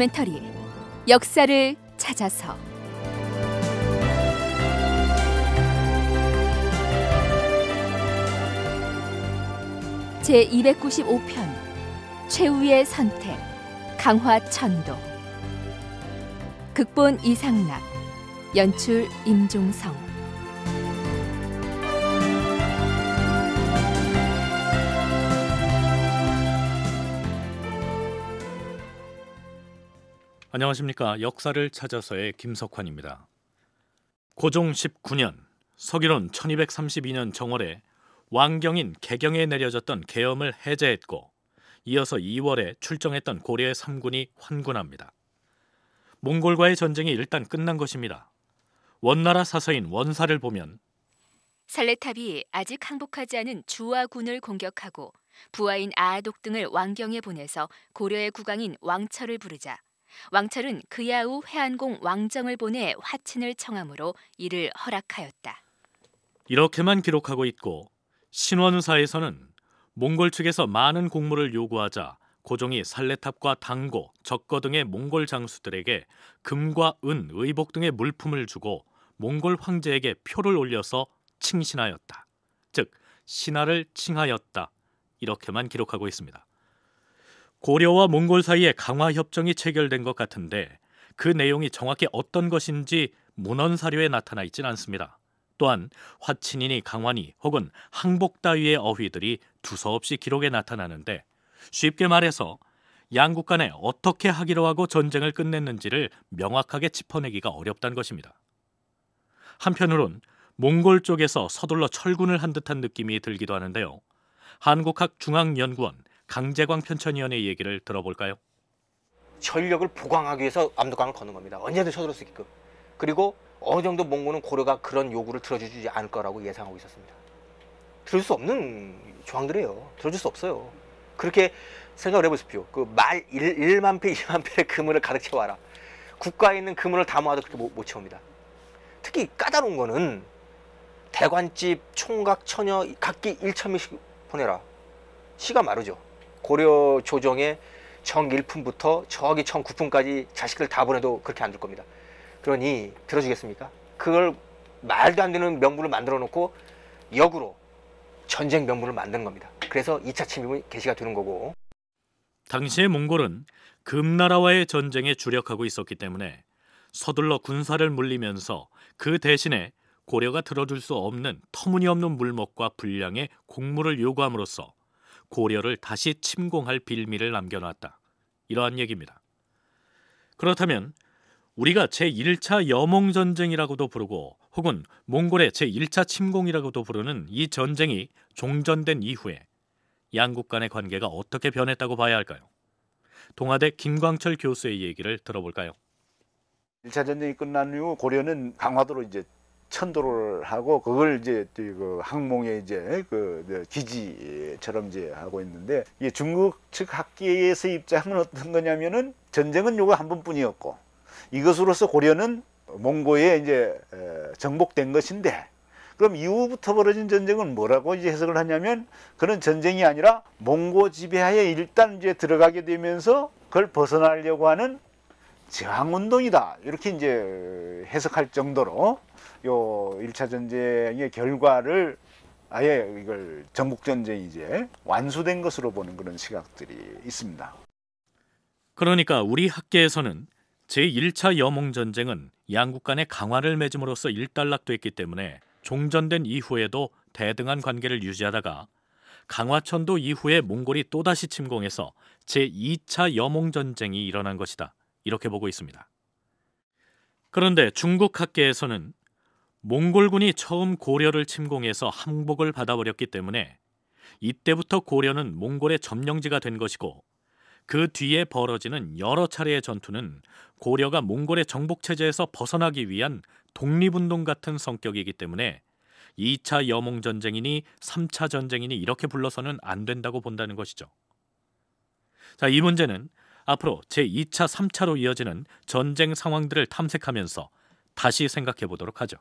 다큐멘터리 역사를 찾아서. 제 295편 최후의 선택 강화천도. 극본 이상락 연출 임종성 안녕하십니까. 역사를 찾아서의 김석환입니다. 고종 19년 서기론 1232년 정월에 왕경인 개경에 내려졌던 계엄을 해제했고 이어서 2월에 출정했던 고려의 3군이 환군합니다. 몽골과의 전쟁이 일단 끝난 것입니다. 원나라 사서인 원사를 보면 살레탑이 아직 항복하지 않은 주와군을 공격하고 부하인 아독 등을 왕경에 보내서 고려의 국왕인 왕철을 부르자 왕철은 그야 후 회안공 왕정을 보내 화친을 청함으로 이를 허락하였다. 이렇게만 기록하고 있고 신원사에서는 몽골 측에서 많은 공물을 요구하자 고종이 살레탑과 당고, 적거 등의 몽골 장수들에게 금과 은, 의복 등의 물품을 주고 몽골 황제에게 표를 올려서 칭신하였다. 즉 신하를 칭하였다. 이렇게만 기록하고 있습니다. 고려와 몽골 사이에 강화 협정이 체결된 것 같은데 그 내용이 정확히 어떤 것인지 문헌 사료에 나타나 있진 않습니다. 또한 화친이니 강환이 혹은 항복 따위의 어휘들이 두서없이 기록에 나타나는데 쉽게 말해서 양국 간에 어떻게 하기로 하고 전쟁을 끝냈는지를 명확하게 짚어내기가 어렵다는 것입니다. 한편으론 몽골 쪽에서 서둘러 철군을 한 듯한 느낌이 들기도 하는데요. 한국학 중앙연구원 강재광 편찬위원의 얘기를 들어볼까요? 전력을 보강하기 위해서 압록강을 걷는 겁니다. 언제든 쳐들을 수 있게끔. 그리고 어느 정도 몽고는 고려가 그런 요구를 들어주지 않을 거라고 예상하고 있었습니다. 들을 수 없는 조항들이에요. 들어줄 수 없어요. 그렇게 생각을 해보십시오. 그 말 1, 만 패, 2만 패의 그물을 가득 채워라. 국가에 있는 그물을 다 모아도 그렇게 못, 못 채웁니다. 특히 까다로운 거는 대관집, 총각, 처녀 각기 1천 명씩 보내라. 시가 마르죠. 고려 조정의 정1품부터 저기 정9품까지 자식들 다 보내도 그렇게 안 될 겁니다. 그러니 들어주겠습니까? 그걸 말도 안 되는 명분을 만들어 놓고 역으로 전쟁 명분을 만든 겁니다. 그래서 2차 침입이 개시가 되는 거고. 당시의 몽골은 금나라와의 전쟁에 주력하고 있었기 때문에 서둘러 군사를 물리면서 그 대신에 고려가 들어줄 수 없는 터무니없는 물먹과 분량의 공물을 요구함으로써 고려를 다시 침공할 빌미를 남겨놨다. 이러한 얘기입니다. 그렇다면 우리가 제1차 여몽전쟁이라고도 부르고 혹은 몽골의 제1차 침공이라고도 부르는 이 전쟁이 종전된 이후에 양국 간의 관계가 어떻게 변했다고 봐야 할까요? 동아대 김광철 교수의 얘기를 들어볼까요? 1차 전쟁이 끝난 이후 고려는 강화도로 이제 천도를 하고 그걸 이제 그 항몽의 이제 그 기지처럼 이제 하고 있는데 이게 중국 측 학계에서 입장은 어떤 거냐면은 전쟁은 요거 한 번뿐이었고 이것으로서 고려는 몽고에 이제 정복된 것인데 그럼 이후부터 벌어진 전쟁은 뭐라고 이제 해석을 하냐면 그런 전쟁이 아니라 몽고 지배하에 일단 이제 들어가게 되면서 그걸 벗어나려고 하는 저항 운동이다 이렇게 이제 해석할 정도로 요 1차 전쟁의 결과를 아예 이걸 전국 전쟁이 이제 완수된 것으로 보는 그런 시각들이 있습니다. 그러니까 우리 학계에서는 제1차 여몽 전쟁은 양국 간의 강화를 맺음으로써 일단락됐기 때문에 종전된 이후에도 대등한 관계를 유지하다가 강화천도 이후에 몽골이 또다시 침공해서 제2차 여몽 전쟁이 일어난 것이다. 이렇게 보고 있습니다. 그런데 중국 학계에서는 몽골군이 처음 고려를 침공해서 항복을 받아버렸기 때문에 이때부터 고려는 몽골의 점령지가 된 것이고 그 뒤에 벌어지는 여러 차례의 전투는 고려가 몽골의 정복 체제에서 벗어나기 위한 독립운동 같은 성격이기 때문에 2차 여몽 전쟁이니 3차 전쟁이니 이렇게 불러서는 안 된다고 본다는 것이죠. 자, 이 문제는 앞으로 제2차, 3차로 이어지는 전쟁 상황들을 탐색하면서 다시 생각해 보도록 하죠.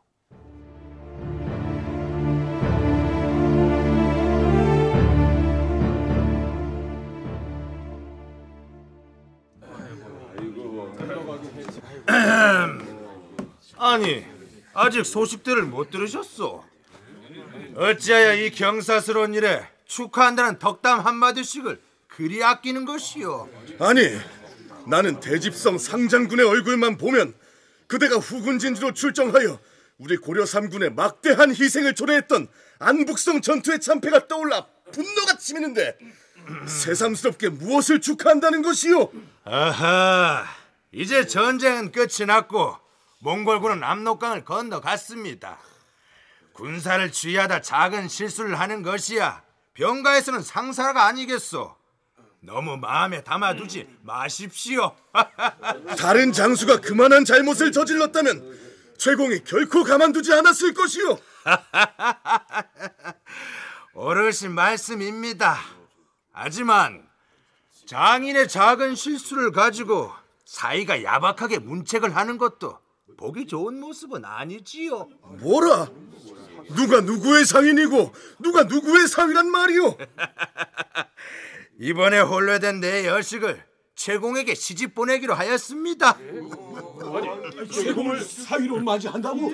아니, 아직 소식들을 못 들으셨소? 어찌하여 이 경사스러운 일에 축하한다는 덕담 한마디씩을 그리 아끼는 것이오? 아니, 나는 대집성 상장군의 얼굴만 보면 그대가 후군진주로 출정하여 우리 고려 삼군의 막대한 희생을 초래했던 안북성 전투의 참패가 떠올라 분노가 치미는데 새삼스럽게 무엇을 축하한다는 것이오? 아하, 이제 전쟁은 끝이 났고 몽골군은 압록강을 건너갔습니다. 군사를 주의하다 작은 실수를 하는 것이야 병가에서는 상사가 아니겠소. 너무 마음에 담아두지 마십시오. 다른 장수가 그만한 잘못을 저질렀다면 최공이 결코 가만두지 않았을 것이오. 어르신 말씀입니다. 하지만 장인의 작은 실수를 가지고 사이가 야박하게 문책을 하는 것도 보기 좋은 모습은 아니지요. 뭐라? 누가 누구의 상인이고 누가 누구의 상이란 말이오? 이번에 혼례된 내 여식을 최공에게 시집 보내기로 하였습니다. 최공을 사위로 맞이한다고?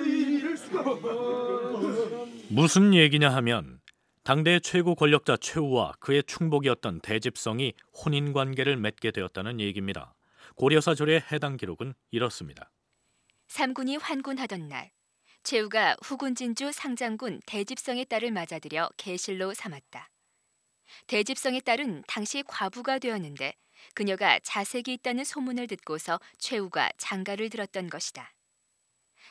무슨 얘기냐 하면 당대 최고 권력자 최우와 그의 충복이었던 대집성이 혼인 관계를 맺게 되었다는 얘기입니다. 고려사절의 해당 기록은 이렇습니다. 삼군이 환군하던 날 최우가 후군진주 상장군 대집성의 딸을 맞아들여 계실로 삼았다. 대집성의 딸은 당시 과부가 되었는데 그녀가 자색이 있다는 소문을 듣고서 최우가 장가를 들었던 것이다.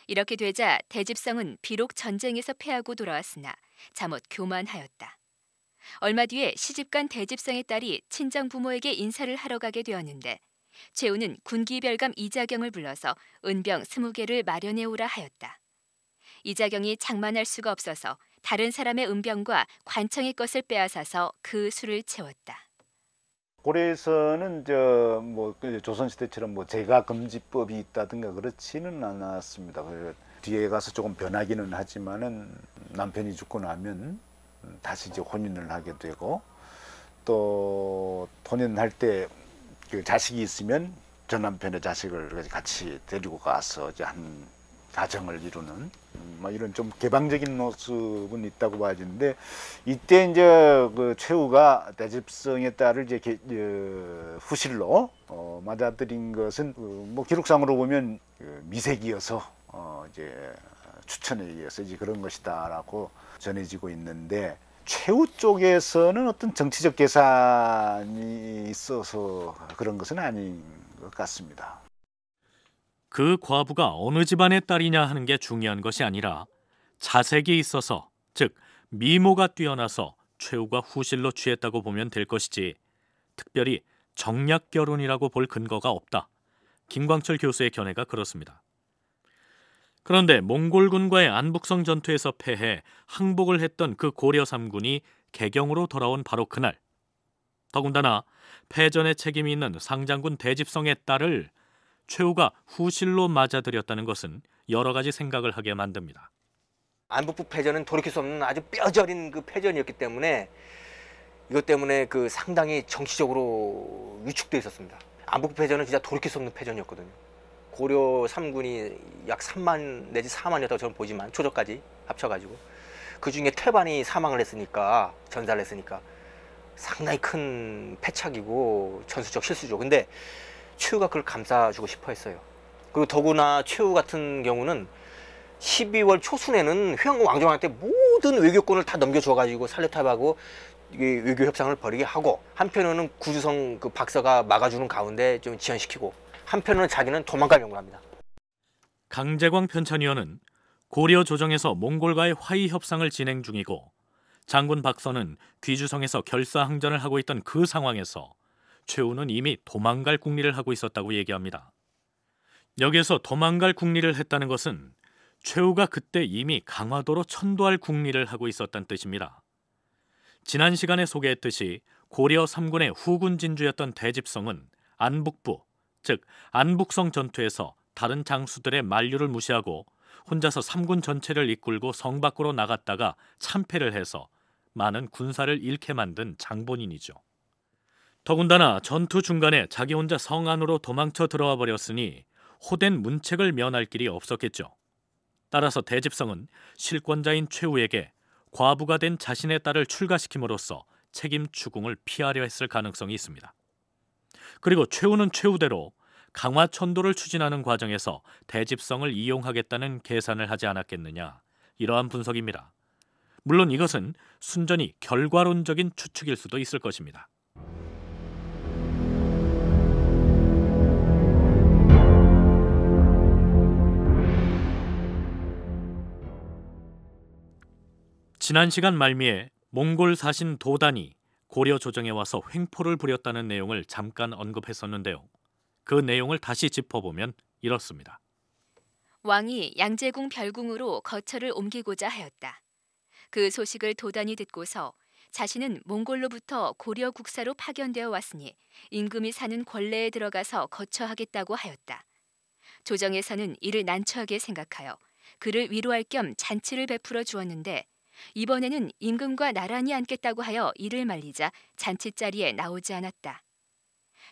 이렇게 되자 대집성은 비록 전쟁에서 패하고 돌아왔으나 잠옷 교만하였다. 얼마 뒤에 시집간 대집성의 딸이 친정 부모에게 인사를 하러 가게 되었는데 최우는 군기별감 이자경을 불러서 은병 스무 개를 마련해 오라 하였다. 이자경이 장만할 수가 없어서 다른 사람의 은병과 관청의 것을 빼앗아서 그 술을 채웠다. 고려에서는 저 뭐 조선 시대처럼 뭐 제가 금지법이 있다든가 그렇지는 않았습니다. 그 뒤에 가서 조금 변하기는 하지만은 남편이 죽고 나면 다시 이제 혼인을 하게 되고 또 혼인할 때 그 자식이 있으면 전 남편의 자식을 같이 데리고 가서 이제 한 가정을 이루는 뭐 이런 좀 개방적인 모습은 있다고 봐지는데 이때 이제 그 최후가 대집성의 딸을 이제 게, 어, 후실로 어, 맞아들인 것은 그 뭐 기록상으로 보면 그 미색이어서 어, 이제 추천에 의해서 이제 그런 것이다라고 전해지고 있는데 최후 쪽에서는 어떤 정치적 계산이 있어서 그런 것은 아닌 것 같습니다. 그 과부가 어느 집안의 딸이냐 하는 게 중요한 것이 아니라 자색이 있어서 즉 미모가 뛰어나서 최후가 후실로 취했다고 보면 될 것이지 특별히 정략 결혼이라고 볼 근거가 없다. 김광철 교수의 견해가 그렇습니다. 그런데 몽골군과의 안북성 전투에서 패해 항복을 했던 그 고려 삼군이 개경으로 돌아온 바로 그날 더군다나 패전의 책임이 있는 상장군 대집성의 딸을 최후가 후실로 맞아들였다는 것은 여러 가지 생각을 하게 만듭니다. 안북부 패전은 돌이킬 수 없는 아주 뼈저린 그 패전이었기 때문에 이것 때문에 그 상당히 정치적으로 위축돼 있었습니다. 안북부 패전은 진짜 돌이킬 수 없는 패전이었거든요. 고려 3군이 약 3만 내지 4만이었다고 저는 보지만 초저까지 합쳐가지고 그 중에 태반이 사망을 했으니까 전사를 했으니까 상당히 큰 패착이고 전술적 실수죠. 근데 최후가 그걸 감싸주고 싶어 했어요. 그리고 더구나 최후 같은 경우는 12월 초순에는 회원국 왕정한테 모든 외교권을 다 넘겨줘가지고 살레탑하고 외교 협상을 벌이게 하고 한편으로는 구주성 그 박사가 막아주는 가운데 좀 지연시키고 한편으로는 자기는 도망가려고 합니다. 강재광 편찬위원은 고려 조정에서 몽골과의 화의 협상을 진행 중이고 장군 박서는 귀주성에서 결사항전을 하고 있던 그 상황에서 최우는 이미 도망갈 궁리를 하고 있었다고 얘기합니다. 여기에서 도망갈 궁리를 했다는 것은 최우가 그때 이미 강화도로 천도할 궁리를 하고 있었다는 뜻입니다. 지난 시간에 소개했듯이 고려 3군의 후군 진주였던 대집성은 안북부, 즉 안북성 전투에서 다른 장수들의 만류를 무시하고 혼자서 3군 전체를 이끌고 성 밖으로 나갔다가 참패를 해서 많은 군사를 잃게 만든 장본인이죠. 더군다나 전투 중간에 자기 혼자 성 안으로 도망쳐 들어와 버렸으니 호된 문책을 면할 길이 없었겠죠. 따라서 대집성은 실권자인 최우에게 과부가 된 자신의 딸을 출가시킴으로써 책임 추궁을 피하려 했을 가능성이 있습니다. 그리고 최우는 최우대로 강화 천도를 추진하는 과정에서 대집성을 이용하겠다는 계산을 하지 않았겠느냐 이러한 분석입니다. 물론 이것은 순전히 결과론적인 추측일 수도 있을 것입니다. 지난 시간 말미에 몽골 사신 도단이 고려 조정에 와서 횡포를 부렸다는 내용을 잠깐 언급했었는데요. 그 내용을 다시 짚어보면 이렇습니다. 왕이 양재궁 별궁으로 거처를 옮기고자 하였다. 그 소식을 도단이 듣고서 자신은 몽골로부터 고려 국사로 파견되어 왔으니 임금이 사는 권례에 들어가서 거처하겠다고 하였다. 조정에서는 이를 난처하게 생각하여 그를 위로할 겸 잔치를 베풀어 주었는데 이번에는 임금과 나란히 앉겠다고 하여 이를 말리자 잔치 자리에 나오지 않았다.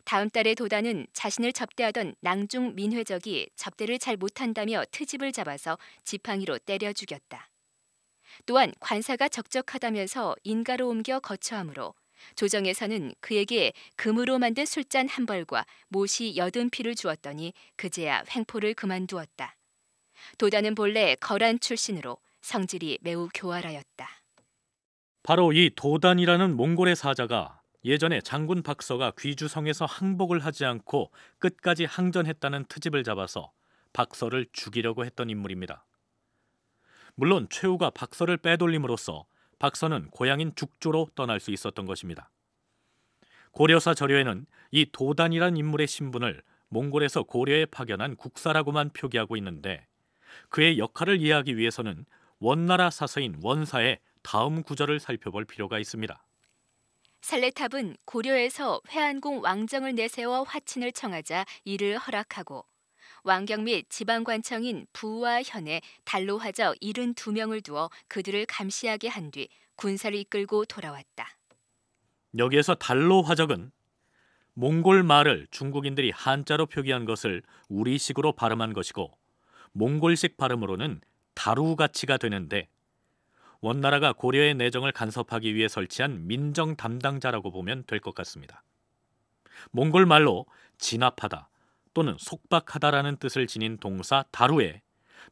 다음 달에 도단은 자신을 접대하던 낭중 민회적이 접대를 잘 못한다며 트집을 잡아서 지팡이로 때려 죽였다. 또한 관사가 적적하다면서 인가로 옮겨 거처하므로 조정에서는 그에게 금으로 만든 술잔 한 벌과 못이 여든 피를 주었더니 그제야 횡포를 그만두었다. 도단은 본래 거란 출신으로 성질이 매우 교활하였다. 바로 이 도단이라는 몽골의 사자가 예전에 장군 박서가 귀주성에서 항복을 하지 않고 끝까지 항전했다는 트집을 잡아서 박서를 죽이려고 했던 인물입니다. 물론 최후가 박서를 빼돌림으로써 박서는 고향인 죽조로 떠날 수 있었던 것입니다. 고려사 저료에는 이 도단이란 인물의 신분을 몽골에서 고려에 파견한 국사라고만 표기하고 있는데 그의 역할을 이해하기 위해서는 원나라 사서인 원사의 다음 구절을 살펴볼 필요가 있습니다. 살레탑은 고려에서 회안궁 왕정을 내세워 화친을 청하자 이를 허락하고 왕경 및 지방관청인 부와 현에 달로 화저 72명을 두어 그들을 감시하게 한 뒤 군사를 이끌고 돌아왔다. 여기에서 달로 화적은 몽골 말을 중국인들이 한자로 표기한 것을 우리식으로 발음한 것이고 몽골식 발음으로는 다루 가치가 되는데 원나라가 고려의 내정을 간섭하기 위해 설치한 민정 담당자라고 보면 될 것 같습니다. 몽골 말로 진압하다 또는 속박하다라는 뜻을 지닌 동사 다루에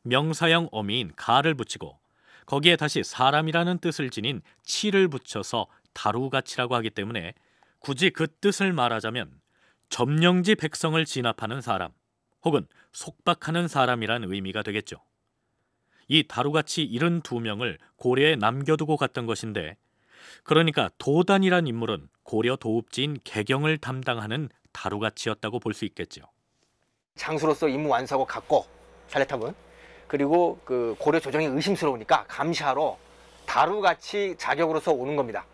명사형 어미인 가를 붙이고 거기에 다시 사람이라는 뜻을 지닌 치를 붙여서 다루가치라고 하기 때문에 굳이 그 뜻을 말하자면 점령지 백성을 진압하는 사람 혹은 속박하는 사람이란 의미가 되겠죠. 이 다루같이 72명을 고려에 남겨두고 갔던 것인데 그러니까 도단이란 인물은 고려 도읍지인 개경을 담당하는 다루가치였다고 볼 수 있겠죠. 장수로서 임무 완수하고 갔고 살레탑은 그리고 그 고려 조정이 의심스러우니까 감시하러 다루같이 자격으로서 오는 겁니다.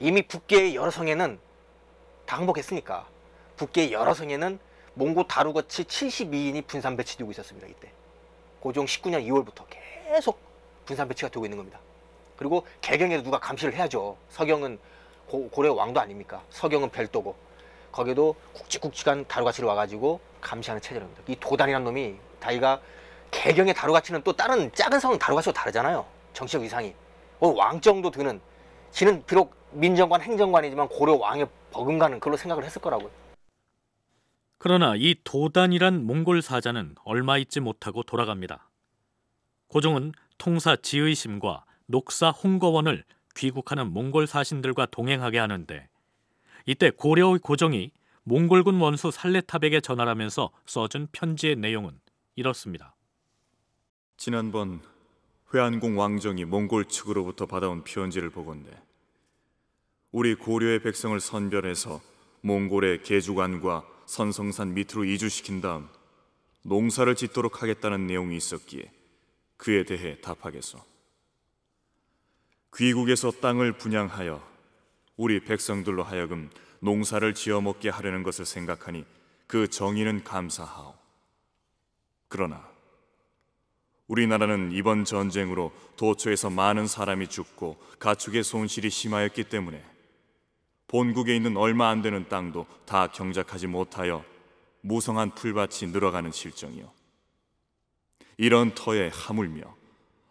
이미 북계의 여러 성에는 다 항복했으니까 북계의 여러 성에는 몽고 다루같이 72인이 분산 배치되고 있었습니다. 이때. 고종 19년 2월부터 계속 분산 배치가 되고 있는 겁니다. 그리고 개경에도 누가 감시를 해야죠. 서경은 고, 고려 왕도 아닙니까? 서경은 별도고 거기도 굵직굵직한 다루가치를 와가지고 감시하는 체제입니다. 이 도단이라는 놈이 다이가 개경의 다루가치는 또 다른 작은 성은 다루가치와 다르잖아요. 정치적 위상이 어, 왕 정도 드는 지는 비록 민정관 행정관이지만 고려 왕의 버금가는 그걸로 생각을 했을 거라고요. 그러나 이 도단이란 몽골 사자는 얼마 있지 못하고 돌아갑니다. 고종은 통사 지의심과 녹사 홍거원을 귀국하는 몽골 사신들과 동행하게 하는데 이때 고려의 고종이 몽골군 원수 살레탑에게 전화하면서 써준 편지의 내용은 이렇습니다. 지난번 회안궁 왕정이 몽골 측으로부터 받아온 편지를 보건대 우리 고려의 백성을 선별해서 몽골의 계주관과 선성산 밑으로 이주시킨 다음 농사를 짓도록 하겠다는 내용이 있었기에 그에 대해 답하겠소. 귀국에서 땅을 분양하여 우리 백성들로 하여금 농사를 지어 먹게 하려는 것을 생각하니 그 정의는 감사하오. 그러나 우리나라는 이번 전쟁으로 도처에서 많은 사람이 죽고 가축의 손실이 심하였기 때문에 본국에 있는 얼마 안 되는 땅도 다 경작하지 못하여 무성한 풀밭이 늘어가는 실정이요. 이런 터에 하물며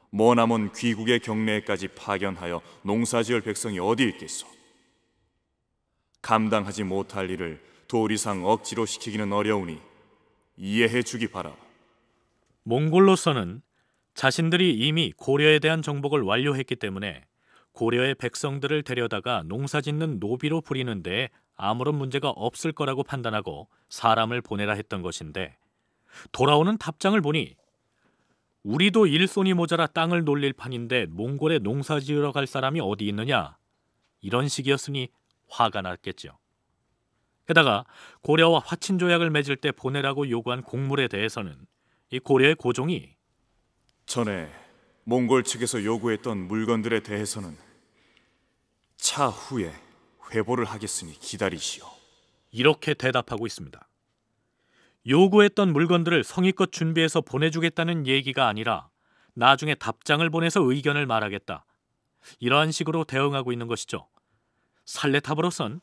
머나먼 귀국의 경내까지 파견하여 농사지을 백성이 어디 있겠소? 감당하지 못할 일을 도리상 억지로 시키기는 어려우니 이해해 주기 바라. 몽골로서는 자신들이 이미 고려에 대한 정복을 완료했기 때문에 고려의 백성들을 데려다가 농사짓는 노비로 부리는 데 아무런 문제가 없을 거라고 판단하고 사람을 보내라 했던 것인데 돌아오는 답장을 보니 우리도 일손이 모자라 땅을 놀릴 판인데 몽골에 농사 지으러 갈 사람이 어디 있느냐 이런 식이었으니 화가 났겠죠. 게다가 고려와 화친 조약을 맺을 때 보내라고 요구한 곡물에 대해서는 이 고려의 고종이 전에 몽골 측에서 요구했던 물건들에 대해서는 차후에 회보를 하겠으니 기다리시오. 이렇게 대답하고 있습니다. 요구했던 물건들을 성의껏 준비해서 보내주겠다는 얘기가 아니라 나중에 답장을 보내서 의견을 말하겠다. 이러한 식으로 대응하고 있는 것이죠. 살레탑으로선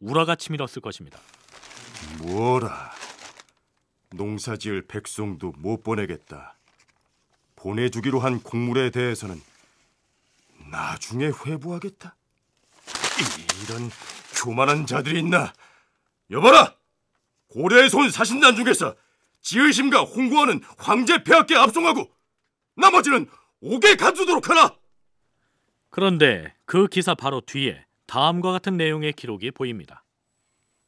우라같이 밀었을 것입니다. 뭐라? 농사지을 백성도 못 보내겠다. 보내주기로 한 곡물에 대해서는 나중에 회부하겠다. 이런 교만한 자들이 있나? 여봐라! 고려에서 온 사신단 중에서 지의심과 홍구하는 황제 폐하께 압송하고 나머지는 옥에 가두도록 하라! 그런데 그 기사 바로 뒤에 다음과 같은 내용의 기록이 보입니다.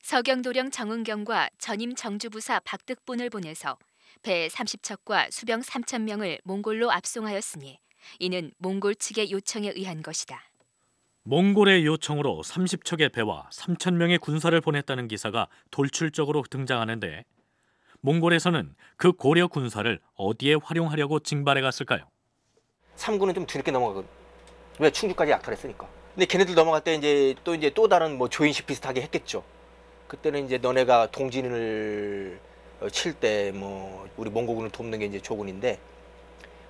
서경도령 정은경과 전임 정주부사 박득본을 보내서 배 30척과 수병 3천 명을 몽골로 압송하였으니 이는 몽골 측의 요청에 의한 것이다. 몽골의 요청으로 30척의 배와 3천 명의 군사를 보냈다는 기사가 돌출적으로 등장하는데 몽골에서는 그 고려 군사를 어디에 활용하려고 징발해 갔을까요? 3군은 좀 뒤늦게 넘어가거든. 왜 충주까지 약탈했으니까. 근데 걔네들 넘어갈 때 이제 또 이제 또 다른 뭐 조인식 비슷하게 했겠죠. 그때는 이제 너네가 동진을 칠 때 뭐 우리 몽고군을 돕는 게 이제 조군인데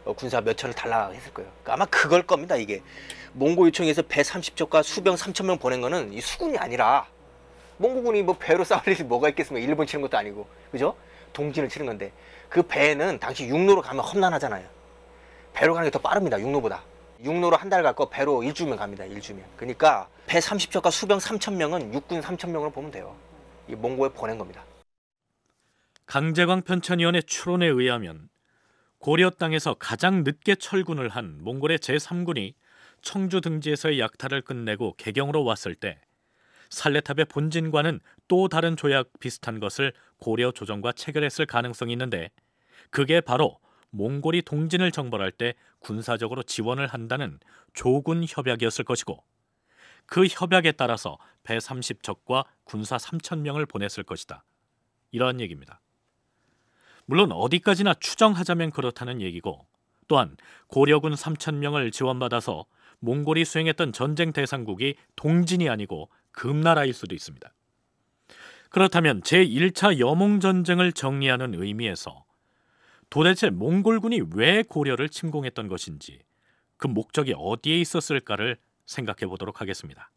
어, 군사 몇 천을 달라 했을 거예요. 그러니까 아마 그걸 겁니다. 이게 몽고 요청에서 배 30척과 수병 3천 명 보낸 거는 이 수군이 아니라 몽고군이 뭐 배로 싸울 일이 뭐가 있겠습니까? 일본 치는 것도 아니고 그죠? 동진을 치는 건데 그 배는 당시 육로로 가면 험난하잖아요. 배로 가는 게 더 빠릅니다. 육로보다. 육로로 한달 갔고 배로 일주면 갑니다. 일주면. 그러니까 배 30척과 수병 3천 명은 육군 3천 명으로 보면 돼요. 이 몽고에 보낸 겁니다. 강제광 편찬위원회 추론에 의하면 고려 땅에서 가장 늦게 철군을 한 몽골의 제3군이 청주 등지에서의 약탈을 끝내고 개경으로 왔을 때 살레탑의 본진과는 또 다른 조약 비슷한 것을 고려 조정과 체결했을 가능성이 있는데 그게 바로 몽골이 동진을 정벌할 때 군사적으로 지원을 한다는 조군 협약이었을 것이고 그 협약에 따라서 배 30척과 군사 3천 명을 보냈을 것이다. 이러한 얘기입니다. 물론 어디까지나 추정하자면 그렇다는 얘기고 또한 고려군 3천 명을 지원받아서 몽골이 수행했던 전쟁 대상국이 동진이 아니고 금나라일 수도 있습니다. 그렇다면 제1차 여몽전쟁을 정리하는 의미에서 도대체 몽골군이 왜 고려를 침공했던 것인지 그 목적이 어디에 있었을까를 생각해 보도록 하겠습니다.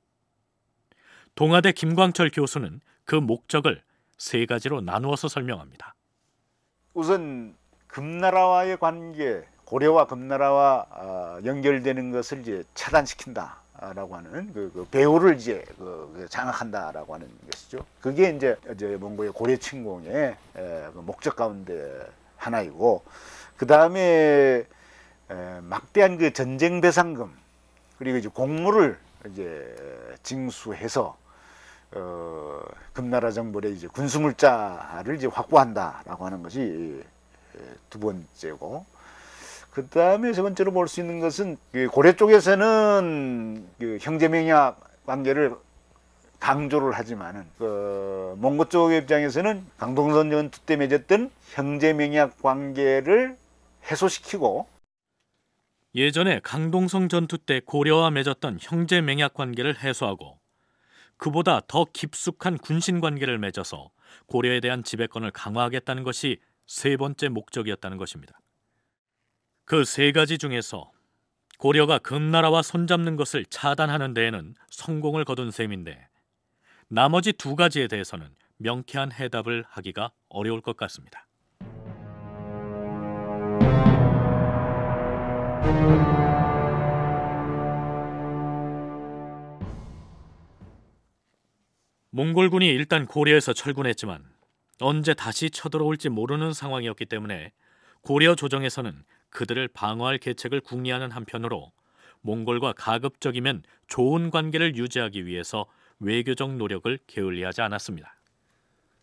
동아대 김광철 교수는 그 목적을 세 가지로 나누어서 설명합니다. 우선 금나라와의 관계, 고려와 금나라와 아, 연결되는 것을 이제 차단시킨다라고 하는 그, 그 배후를 이제 그, 그 장악한다라고 하는 것이죠. 그게 이제 이제 몽고의 고려 침공의 에, 그 목적 가운데 하나이고 그 다음에 막대한 그 전쟁 배상금 그리고 이제 곡물을 이제 징수해서 어, 금나라 정벌의 이제 군수물자를 이제 확보한다라고 하는 것이 두 번째고 그 다음에 세 번째로 볼 수 있는 것은 그 고려 쪽에서는 그 형제명약 관계를 강조를 하지만은 그 몽고 쪽 입장에서는 강동선 전투 때 맺었던 형제명약 관계를 해소시키고 예전에 강동성 전투 때 고려와 맺었던 형제 맹약 관계를 해소하고 그보다 더 깊숙한 군신 관계를 맺어서 고려에 대한 지배권을 강화하겠다는 것이 세 번째 목적이었다는 것입니다. 그 세 가지 중에서 고려가 금나라와 손잡는 것을 차단하는 데에는 성공을 거둔 셈인데 나머지 두 가지에 대해서는 명쾌한 해답을 하기가 어려울 것 같습니다. 몽골군이 일단 고려에서 철군했지만 언제 다시 쳐들어올지 모르는 상황이었기 때문에 고려 조정에서는 그들을 방어할 계책을 궁리하는 한편으로 몽골과 가급적이면 좋은 관계를 유지하기 위해서 외교적 노력을 게을리하지 않았습니다.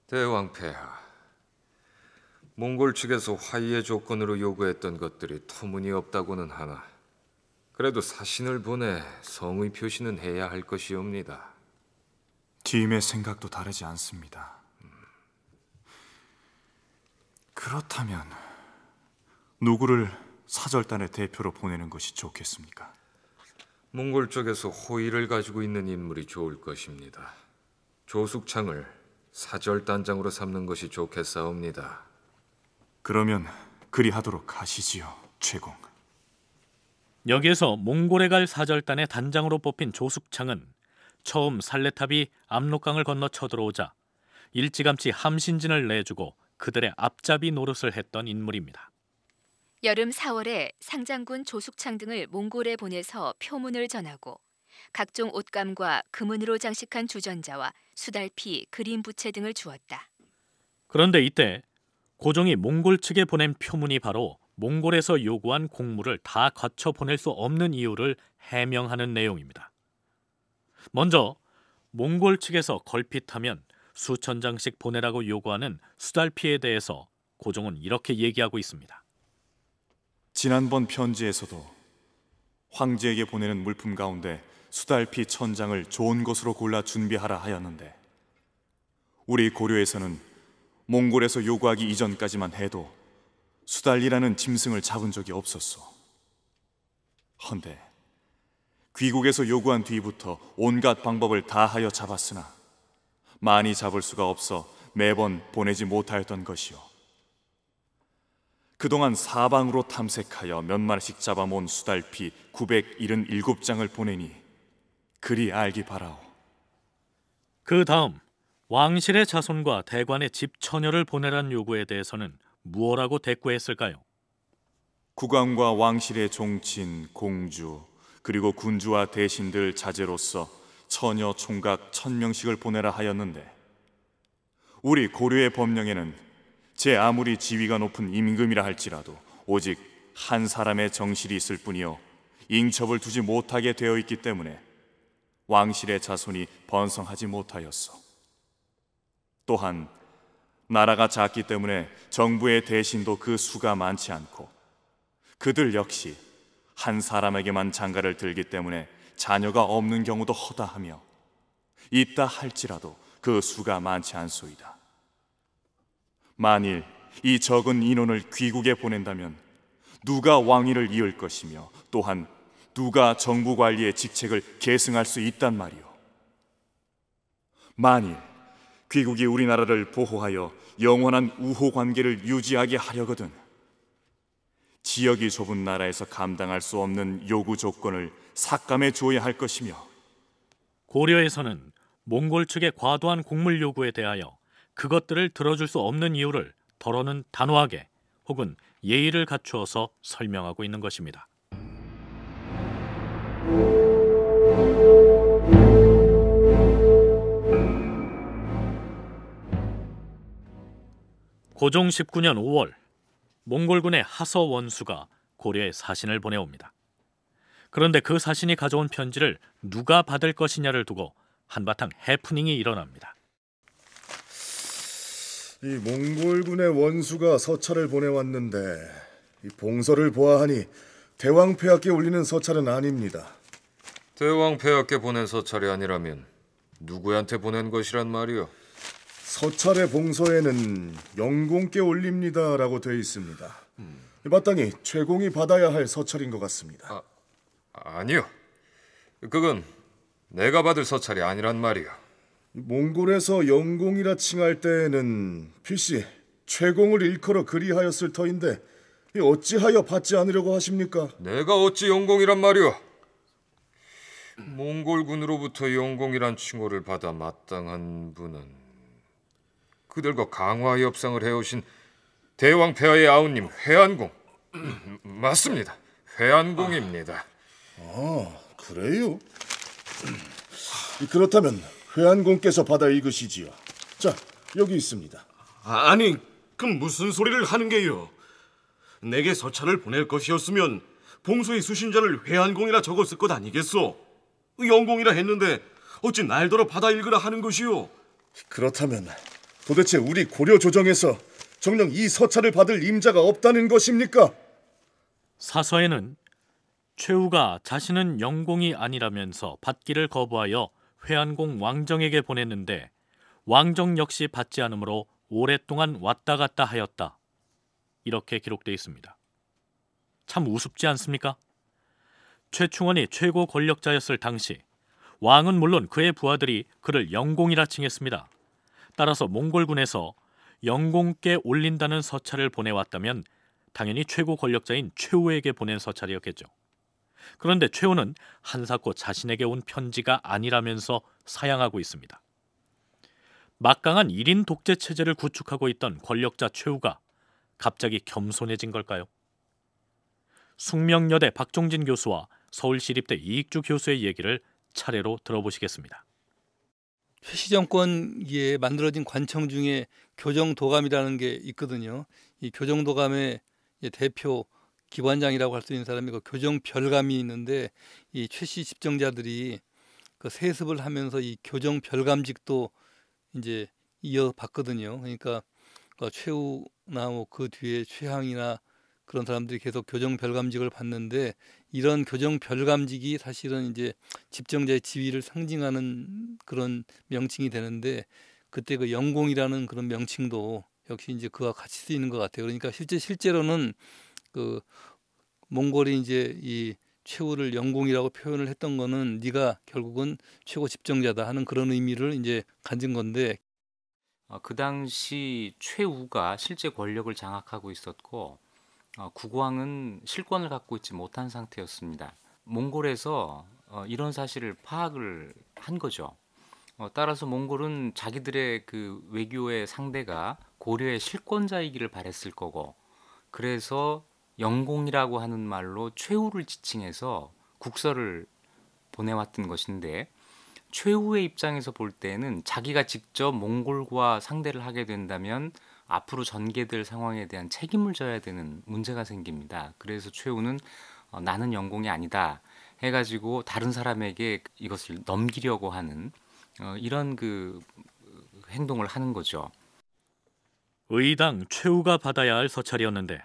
대왕폐하, 몽골 측에서 화의의 조건으로 요구했던 것들이 터무니없다고는 하나 그래도 사신을 보내 성의 표시는 해야 할 것이옵니다. 팀의 생각도 다르지 않습니다. 그렇다면 누구를 사절단의 대표로 보내는 것이 좋겠습니까? 몽골 쪽에서 호의를 가지고 있는 인물이 좋을 것입니다. 조숙창을 사절단장으로 삼는 것이 좋겠사옵니다. 그러면 그리하도록 하시지요, 최공. 여기에서 몽골에 갈 사절단의 단장으로 뽑힌 조숙창은 처음 살레탑이 압록강을 건너 쳐들어오자 일찌감치 함신진을 내주고 그들의 앞잡이 노릇을 했던 인물입니다. 여름 4월에 상장군 조숙창 등을 몽골에 보내서 표문을 전하고 각종 옷감과 금은으로 장식한 주전자와 수달피, 그림 부채 등을 주었다. 그런데 이때 고종이 몽골 측에 보낸 표문이 바로 몽골에서 요구한 공무를 다 거쳐 보낼 수 없는 이유를 해명하는 내용입니다. 먼저 몽골 측에서 걸핏하면 수천 장씩 보내라고 요구하는 수달피에 대해서 고종은 이렇게 얘기하고 있습니다. 지난번 편지에서도 황제에게 보내는 물품 가운데 수달피 천 장을 좋은 것으로 골라 준비하라 하였는데 우리 고려에서는 몽골에서 요구하기 이전까지만 해도 수달리라는 짐승을 잡은 적이 없었소. 헌데 귀국에서 요구한 뒤부터 온갖 방법을 다하여 잡았으나 많이 잡을 수가 없어 매번 보내지 못하였던 것이요. 그동안 사방으로 탐색하여 몇 마리씩 잡아모은 수달피 977장을 보내니 그리 알기 바라오. 그 다음 왕실의 자손과 대관의 집 처녀를 보내란 요구에 대해서는 무엇라고 대꾸했을까요? 국왕과 왕실의 종친, 공주, 그리고 군주와 대신들 자제로서 처녀 총각 천 명씩을 보내라 하였는데 우리 고려의 법령에는 제 아무리 지위가 높은 임금이라 할지라도 오직 한 사람의 정실이 있을 뿐이요 잉첩을 두지 못하게 되어 있기 때문에 왕실의 자손이 번성하지 못하였어. 또한 나라가 작기 때문에 정부의 대신도 그 수가 많지 않고 그들 역시 한 사람에게만 장가를 들기 때문에 자녀가 없는 경우도 허다하며 있다 할지라도 그 수가 많지 않소이다. 만일 이 적은 인원을 귀국에 보낸다면 누가 왕위를 이을 것이며 또한 누가 정부 관리의 직책을 계승할 수 있단 말이오. 만일 귀국이 우리나라를 보호하여 영원한 우호 관계를 유지하게 하려거든 지역이 좁은 나라에서 감당할 수 없는 요구 조건을 삭감해 주어야 할 것이며 고려에서는 몽골 측의 과도한 곡물 요구에 대하여 그것들을 들어줄 수 없는 이유를 더러는 단호하게 혹은 예의를 갖추어서 설명하고 있는 것입니다. 고종 19년 5월 몽골군의 하서 원수가 고려에 사신을 보내옵니다. 그런데 그 사신이 가져온 편지를 누가 받을 것이냐를 두고 한바탕 해프닝이 일어납니다. 이 몽골군의 원수가 서찰을 보내왔는데 이 봉서를 보아하니 대왕 폐하께 올리는 서찰은 아닙니다. 대왕 폐하께 보낸 서찰이 아니라면 누구한테 보낸 것이란 말이오? 서찰의 봉서에는 영공께 올립니다라고 되어 있습니다. 마땅히 최공이 받아야 할 서찰인 것 같습니다. 아, 아니요. 그건 내가 받을 서찰이 아니란 말이오. 몽골에서 영공이라 칭할 때에는 필시 최공을 일컬어 그리하였을 터인데 어찌하여 받지 않으려고 하십니까? 내가 어찌 영공이란 말이오? 몽골군으로부터 영공이란 칭호를 받아 마땅한 분은 그들과 강화 협상을 해오신 대왕 폐하의 아우님 회안공 맞습니다. 회안공입니다. 아, 그래요? 그렇다면 회안공께서 받아 읽으시지요. 자, 여기 있습니다. 아니, 그 무슨 소리를 하는 게요? 내게 서찰을 보낼 것이었으면 봉소의 수신자를 회안공이라 적었을 것 아니겠소? 영공이라 했는데 어찌 날더러 받아 읽으라 하는 것이오? 그렇다면 도대체 우리 고려 조정에서 정녕 이 서찰을 받을 임자가 없다는 것입니까? 사서에는 최후가 자신은 영공이 아니라면서 받기를 거부하여 회안공 왕정에게 보냈는데 왕정 역시 받지 않으므로 오랫동안 왔다 갔다 하였다. 이렇게 기록되어 있습니다. 참 우습지 않습니까? 최충원이 최고 권력자였을 당시 왕은 물론 그의 부하들이 그를 영공이라 칭했습니다. 따라서 몽골군에서 영공께 올린다는 서찰을 보내왔다면 당연히 최고 권력자인 최후에게 보낸 서찰이었겠죠. 그런데 최후는 한사코 자신에게 온 편지가 아니라면서 사양하고 있습니다. 막강한 1인 독재 체제를 구축하고 있던 권력자 최후가 갑자기 겸손해진 걸까요? 숙명여대 박종진 교수와 서울시립대 이익주 교수의 얘기를 차례로 들어보시겠습니다. 최씨 정권에 만들어진 관청 중에 교정도감이라는 게 있거든요. 이 교정도감의 대표 기관장이라고 할 수 있는 사람이 그 교정별감이 있는데 이 최씨 집정자들이 그 세습을 하면서 이 교정별감직도 이제 이어봤거든요. 그러니까 그 최후나 뭐 그 뒤에 최항이나 그런 사람들이 계속 교정 별감직을 받는데 이런 교정 별감직이 사실은 이제 집정자의 지위를 상징하는 그런 명칭이 되는데 그때 그 영공이라는 그런 명칭도 역시 이제 그와 같이 쓰이는 것 같아요. 그러니까 실제 실제로는 그 몽골이 이제 이 최후를 영공이라고 표현을 했던 거는 네가 결국은 최고 집정자다 하는 그런 의미를 이제 가진 건데 어, 그 당시 최우가 실제 권력을 장악하고 있었고 어, 국왕은 실권을 갖고 있지 못한 상태였습니다. 몽골에서 어, 이런 사실을 파악을 한 거죠. 어, 따라서 몽골은 자기들의 그 외교의 상대가 고려의 실권자이기를 바랬을 거고, 그래서 영공이라고 하는 말로 최후를 지칭해서 국서를 보내왔던 것인데, 최후의 입장에서 볼 때는 자기가 직접 몽골과 상대를 하게 된다면 앞으로 전개될 상황에 대한 책임을 져야 되는 문제가 생깁니다. 그래서 최후는 어, 나는 영공이 아니다 해가지고 다른 사람에게 이것을 넘기려고 하는 어, 이런 그 행동을 하는 거죠. 의당 최후가 받아야 할 서찰이었는데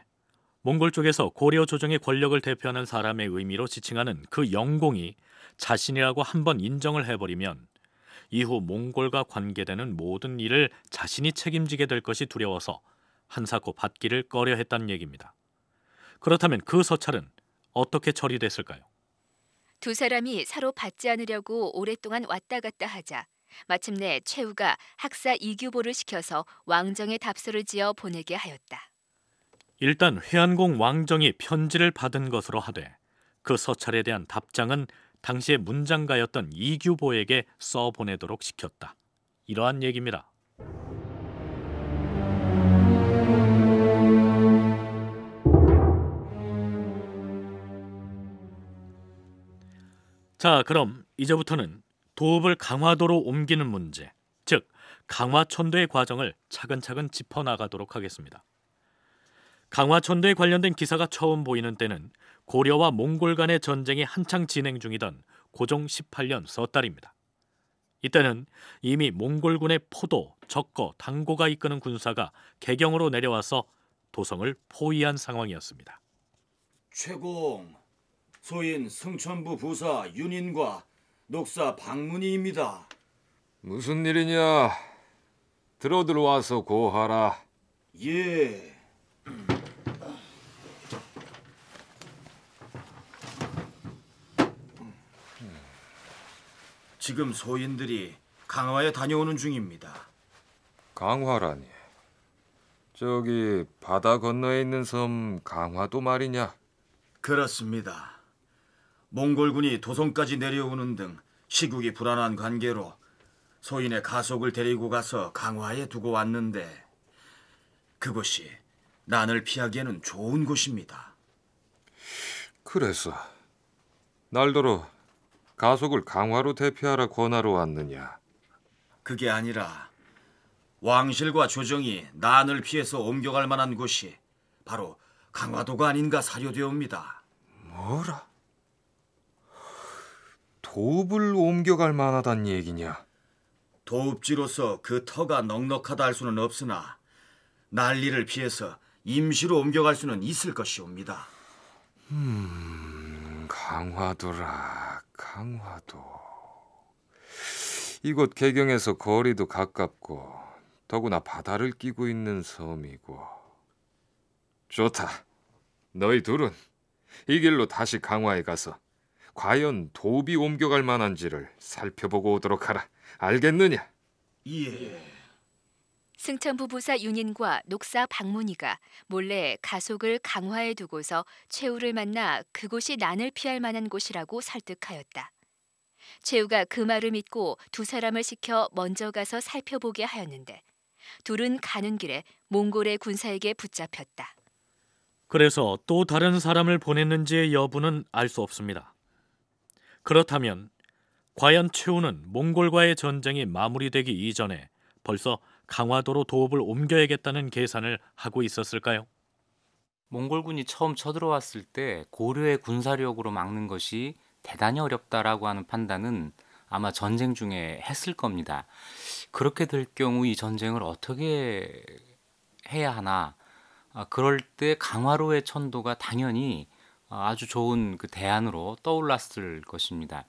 몽골 쪽에서 고려 조정의 권력을 대표하는 사람의 의미로 지칭하는 그 영공이 자신이라고 한번 인정을 해버리면 이후 몽골과 관계되는 모든 일을 자신이 책임지게 될 것이 두려워서 한사코 받기를 꺼려했다는 얘기입니다. 그렇다면 그 서찰은 어떻게 처리됐을까요? 두 사람이 서로 받지 않으려고 오랫동안 왔다 갔다 하자 마침내 최후가 학사 이규보를 시켜서 왕정의 답서를 지어 보내게 하였다. 일단 회안공 왕정이 편지를 받은 것으로 하되 그 서찰에 대한 답장은 당시의 문장가였던 이규보에게 써 보내도록 시켰다. 이러한 얘기입니다. 자, 그럼 이제부터는 도읍을 강화도로 옮기는 문제, 즉 강화천도의 과정을 차근차근 짚어 나가도록 하겠습니다. 강화천도에 관련된 기사가 처음 보이는 때는 고려와 몽골 간의 전쟁이 한창 진행 중이던 고종 18년 서달입니다. 이때는 이미 몽골군의 포도, 적거, 당고가 이끄는 군사가 개경으로 내려와서 도성을 포위한 상황이었습니다. 최공, 소인 승천부 부사 윤인과 녹사 박문희입니다. 무슨 일이냐? 들어 들어와서 고하라. 예. 지금 소인들이 강화에 다녀오는 중입니다. 강화라니. 저기 바다 건너에 있는 섬 강화도 말이냐? 그렇습니다. 몽골군이 도성까지 내려오는 등 시국이 불안한 관계로 소인의 가속을 데리고 가서 강화에 두고 왔는데 그곳이 난을 피하기에는 좋은 곳입니다. 그래서 날더러 가속을 강화로 대피하라 권하러 왔느냐? 그게 아니라 왕실과 조정이 난을 피해서 옮겨갈 만한 곳이 바로 강화도가 아닌가 사료되옵니다. 뭐라? 도읍을 옮겨갈 만하단 얘기냐? 도읍지로서 그 터가 넉넉하다 할 수는 없으나 난리를 피해서 임시로 옮겨갈 수는 있을 것이옵니다. 음, 강화도라, 강화도. 이곳 개경에서 거리도 가깝고 더구나 바다를 끼고 있는 섬이고. 좋다. 너희 둘은 이 길로 다시 강화에 가서 과연 도읍이 옮겨갈 만한지를 살펴보고 오도록 하라. 알겠느냐? 예. 승천부 부사 윤인과 녹사 박문희가 몰래 가속을 강화에 두고서 최우를 만나 그곳이 난을 피할 만한 곳이라고 설득하였다. 최우가 그 말을 믿고 두 사람을 시켜 먼저 가서 살펴보게 하였는데 둘은 가는 길에 몽골의 군사에게 붙잡혔다. 그래서 또 다른 사람을 보냈는지의 여부는 알 수 없습니다. 그렇다면 과연 최우는 몽골과의 전쟁이 마무리되기 이전에 벌써 강화도로 도읍을 옮겨야겠다는 계산을 하고 있었을까요? 몽골군이 처음 쳐들어왔을 때 고려의 군사력으로 막는 것이 대단히 어렵다라고 하는 판단은 아마 전쟁 중에 했을 겁니다. 그렇게 될 경우 이 전쟁을 어떻게 해야 하나? 아, 그럴 때 강화로의 천도가 당연히 아주 좋은 그 대안으로 떠올랐을 것입니다.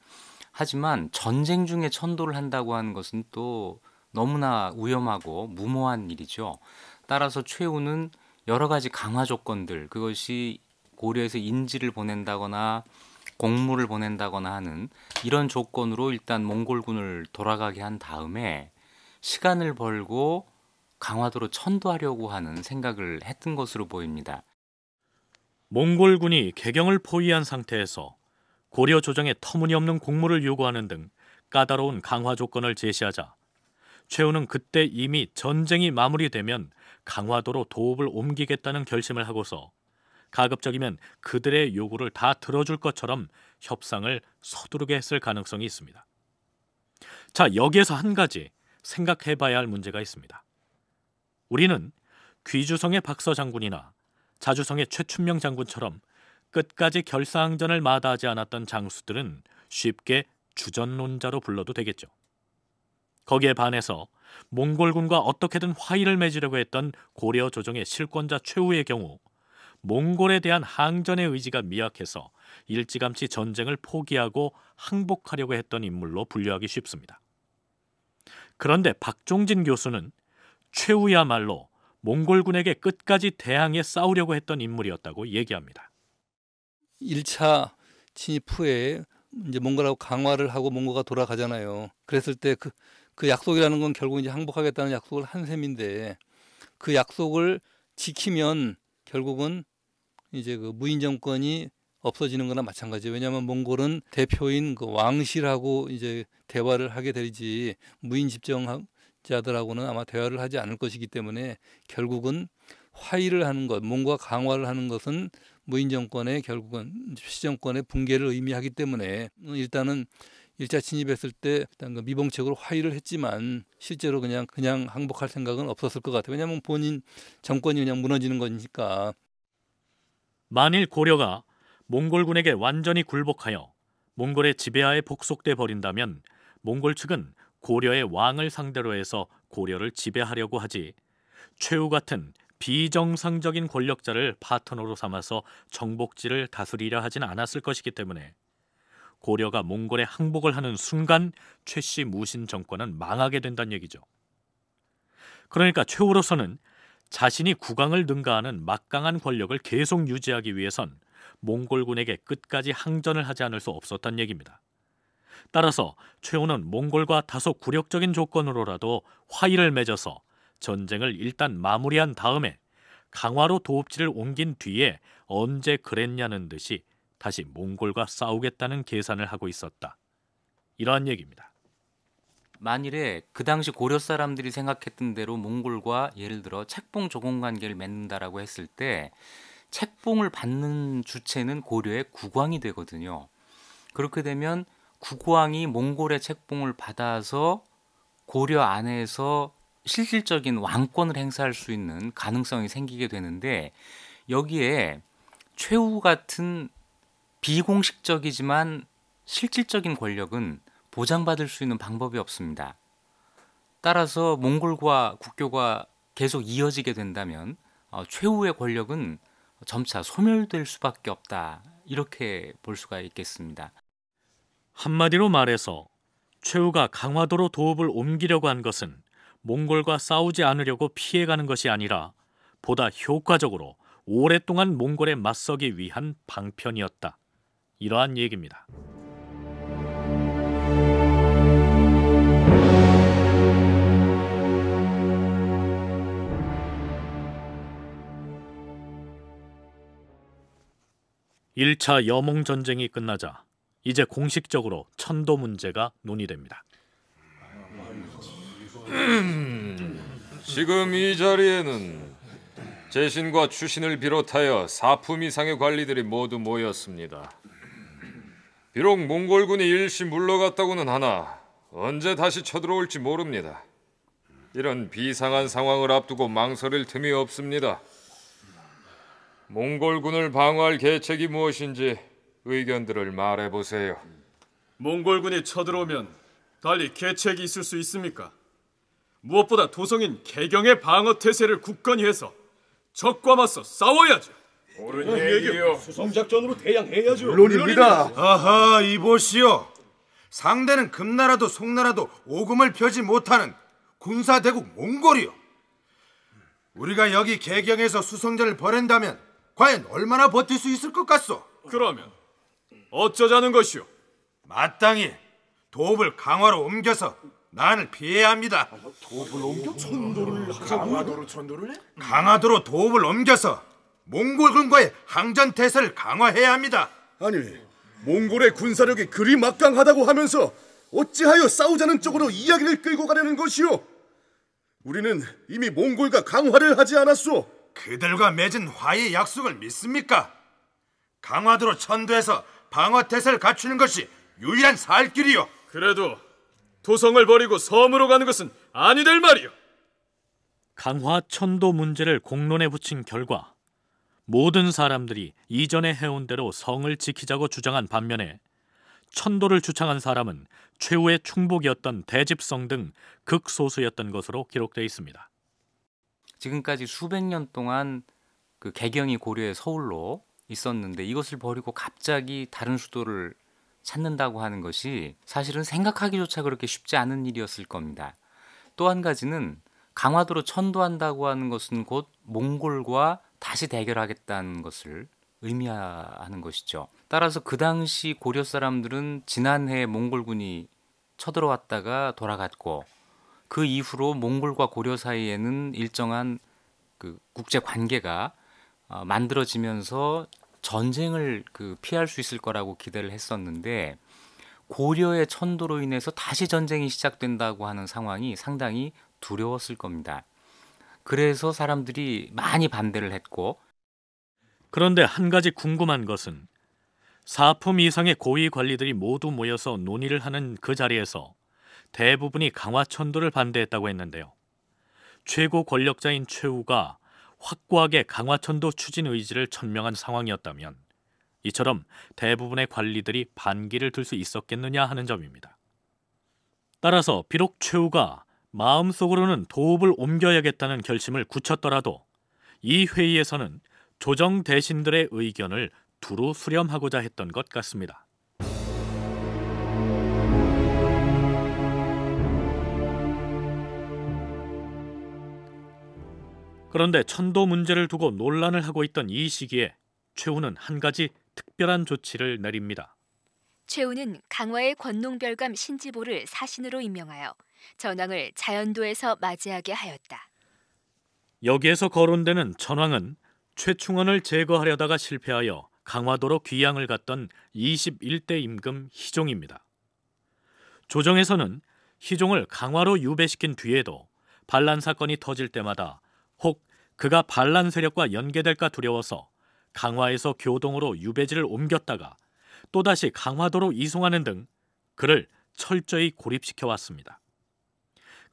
하지만 전쟁 중에 천도를 한다고 하는 것은 또 너무나 위험하고 무모한 일이죠. 따라서 최후는 여러 가지 강화 조건들 그것이 고려에서 인지를 보낸다거나 공무를 보낸다거나 하는 이런 조건으로 일단 몽골군을 돌아가게 한 다음에 시간을 벌고 강화도로 천도하려고 하는 생각을 했던 것으로 보입니다. 몽골군이 개경을 포위한 상태에서 고려 조정에 터무니없는 공무를 요구하는 등 까다로운 강화 조건을 제시하자 최우는 그때 이미 전쟁이 마무리되면 강화도로 도읍을 옮기겠다는 결심을 하고서 가급적이면 그들의 요구를 다 들어줄 것처럼 협상을 서두르게 했을 가능성이 있습니다. 자, 여기에서 한 가지 생각해 봐야 할 문제가 있습니다. 우리는 귀주성의 박서 장군이나 자주성의 최춘명 장군처럼 끝까지 결사항전을 마다하지 않았던 장수들은 쉽게 주전론자로 불러도 되겠죠. 거기에 반해서 몽골군과 어떻게든 화의를 맺으려고 했던 고려 조정의 실권자 최후의 경우 몽골에 대한 항전의 의지가 미약해서 일찌감치 전쟁을 포기하고 항복하려고 했던 인물로 분류하기 쉽습니다. 그런데 박종진 교수는 최후야말로 몽골군에게 끝까지 대항해 싸우려고 했던 인물이었다고 얘기합니다. 1차 진입 후에 이제 몽골하고 강화를 하고 몽골가 돌아가잖아요. 그랬을 때 그 그 약속이라는 건 결국 이제 항복하겠다는 약속을 한 셈인데 그 약속을 지키면 결국은 이제 그 무인 정권이 없어지는 거나 마찬가지예요. 왜냐하면 몽골은 대표인 그 왕실하고 이제 대화를 하게 되지 무인 집정자들하고는 아마 대화를 하지 않을 것이기 때문에 결국은 화의를 하는 것, 몽골과 강화를 하는 것은 무인 정권의 결국은 시정권의 붕괴를 의미하기 때문에 일단은 일차 진입했을 때 일단 그 미봉책으로 화의를 했지만 실제로 그냥 그냥 항복할 생각은 없었을 것 같아요. 왜냐하면 본인 정권이 그냥 무너지는 거니까. 만일 고려가 몽골군에게 완전히 굴복하여 몽골의 지배하에 복속돼 버린다면 몽골 측은 고려의 왕을 상대로 해서 고려를 지배하려고 하지 최후 같은 비정상적인 권력자를 파트너로 삼아서 정복지를 다스리려 하진 않았을 것이기 때문에 고려가 몽골에 항복을 하는 순간 최씨 무신 정권은 망하게 된다는 얘기죠. 그러니까 최후로서는 자신이 국왕을 능가하는 막강한 권력을 계속 유지하기 위해선 몽골군에게 끝까지 항전을 하지 않을 수 없었단 얘기입니다. 따라서 최후는 몽골과 다소 굴욕적인 조건으로라도 화의를 맺어서 전쟁을 일단 마무리한 다음에 강화로 도읍지를 옮긴 뒤에 언제 그랬냐는 듯이 다시 몽골과 싸우겠다는 계산을 하고 있었다. 이러한 얘기입니다. 만일에 그 당시 고려 사람들이 생각했던 대로 몽골과 예를 들어 책봉 조공 관계를 맺는다라고 했을 때 책봉을 받는 주체는 고려의 국왕이 되거든요. 그렇게 되면 국왕이 몽골의 책봉을 받아서 고려 안에서 실질적인 왕권을 행사할 수 있는 가능성이 생기게 되는데 여기에 최후 같은 비공식적이지만 실질적인 권력은 보장받을 수 있는 방법이 없습니다. 따라서 몽골과 국교가 계속 이어지게 된다면 어, 최후의 권력은 점차 소멸될 수밖에 없다. 이렇게 볼 수가 있겠습니다. 한마디로 말해서 최후가 강화도로 도읍을 옮기려고 한 것은 몽골과 싸우지 않으려고 피해가는 것이 아니라 보다 효과적으로 오랫동안 몽골에 맞서기 위한 방편이었다. 이러한 얘기입니다. (1차) 여몽 전쟁이 끝나자 이제 공식적으로 천도 문제가 논의됩니다. 지금 이 자리에는 재신과 추신을 비롯하여 사품 이상의 관리들이 모두 모였습니다. 비록 몽골군이 일시 물러갔다고는 하나 언제 다시 쳐들어올지 모릅니다. 이런 비상한 상황을 앞두고 망설일 틈이 없습니다. 몽골군을 방어할 계책이 무엇인지 의견들을 말해보세요. 몽골군이 쳐들어오면 달리 계책이 있을 수 있습니까? 무엇보다 도성인 개경의 방어 태세를 굳건히 해서 적과 맞서 싸워야죠. 옳은 얘기요. 수성작전으로 대항해야죠. 물론입니다. 아하, 이보시오. 상대는 금나라도 송나라도 오금을 펴지 못하는 군사대국 몽골이요. 우리가 여기 개경에서 수성전을 벌인다면 과연 얼마나 버틸 수 있을 것 같소? 그러면 어쩌자는 것이오? 마땅히 도읍을 강화로 옮겨서 난을 피해야 합니다. 도읍을 옮겨 천도를 강화도로 천도를 해? 강화도로 도읍을 옮겨서 몽골군과의 항전 태세를 강화해야 합니다. 아니, 몽골의 군사력이 그리 막강하다고 하면서 어찌하여 싸우자는 쪽으로 이야기를 끌고 가려는 것이오? 우리는 이미 몽골과 강화를 하지 않았소. 그들과 맺은 화해 약속을 믿습니까? 강화도로 천도해서 방어 태세를 갖추는 것이 유일한 살 길이요. 그래도 도성을 버리고 섬으로 가는 것은 아니 될 말이오. 강화 천도 문제를 공론에 붙인 결과 모든 사람들이 이전에 해온 대로 성을 지키자고 주장한 반면에 천도를 주창한 사람은 최후의 충복이었던 대집성 등 극소수였던 것으로 기록되어 있습니다. 지금까지 수백 년 동안 그 개경이 고려의 서울로 있었는데 이것을 버리고 갑자기 다른 수도를 찾는다고 하는 것이 사실은 생각하기조차 그렇게 쉽지 않은 일이었을 겁니다. 또 한 가지는 강화도로 천도한다고 하는 것은 곧 몽골과 다시 대결하겠다는 것을 의미하는 것이죠. 따라서 그 당시 고려 사람들은 지난해 몽골군이 쳐들어왔다가 돌아갔고 그 이후로 몽골과 고려 사이에는 일정한 그 국제 관계가 어, 만들어지면서 전쟁을 그 피할 수 있을 거라고 기대를 했었는데 고려의 천도로 인해서 다시 전쟁이 시작된다고 하는 상황이 상당히 두려웠을 겁니다. 그래서 사람들이 많이 반대를 했고 그런데 한 가지 궁금한 것은 사품 이상의 고위 관리들이 모두 모여서 논의를 하는 그 자리에서 대부분이 강화천도를 반대했다고 했는데요. 최고 권력자인 최후가 확고하게 강화천도 추진 의지를 천명한 상황이었다면 이처럼 대부분의 관리들이 반기를 들 수 있었겠느냐 하는 점입니다. 따라서 비록 최후가 마음속으로는 도읍을 옮겨야겠다는 결심을 굳혔더라도 이 회의에서는 조정 대신들의 의견을 두루 수렴하고자 했던 것 같습니다. 그런데 천도 문제를 두고 논란을 하고 있던 이 시기에 최후는 한 가지 특별한 조치를 내립니다. 최후는 강화의 권농별감 신지보를 사신으로 임명하여 전왕을 자연도에서 맞이하게 하였다. 여기에서 거론되는 전왕은 최충원을 제거하려다가 실패하여 강화도로 귀양을 갔던 21대 임금 희종입니다. 조정에서는 희종을 강화로 유배시킨 뒤에도 반란 사건이 터질 때마다 혹 그가 반란 세력과 연계될까 두려워서 강화에서 교동으로 유배지를 옮겼다가 또다시 강화도로 이송하는 등 그를 철저히 고립시켜 왔습니다.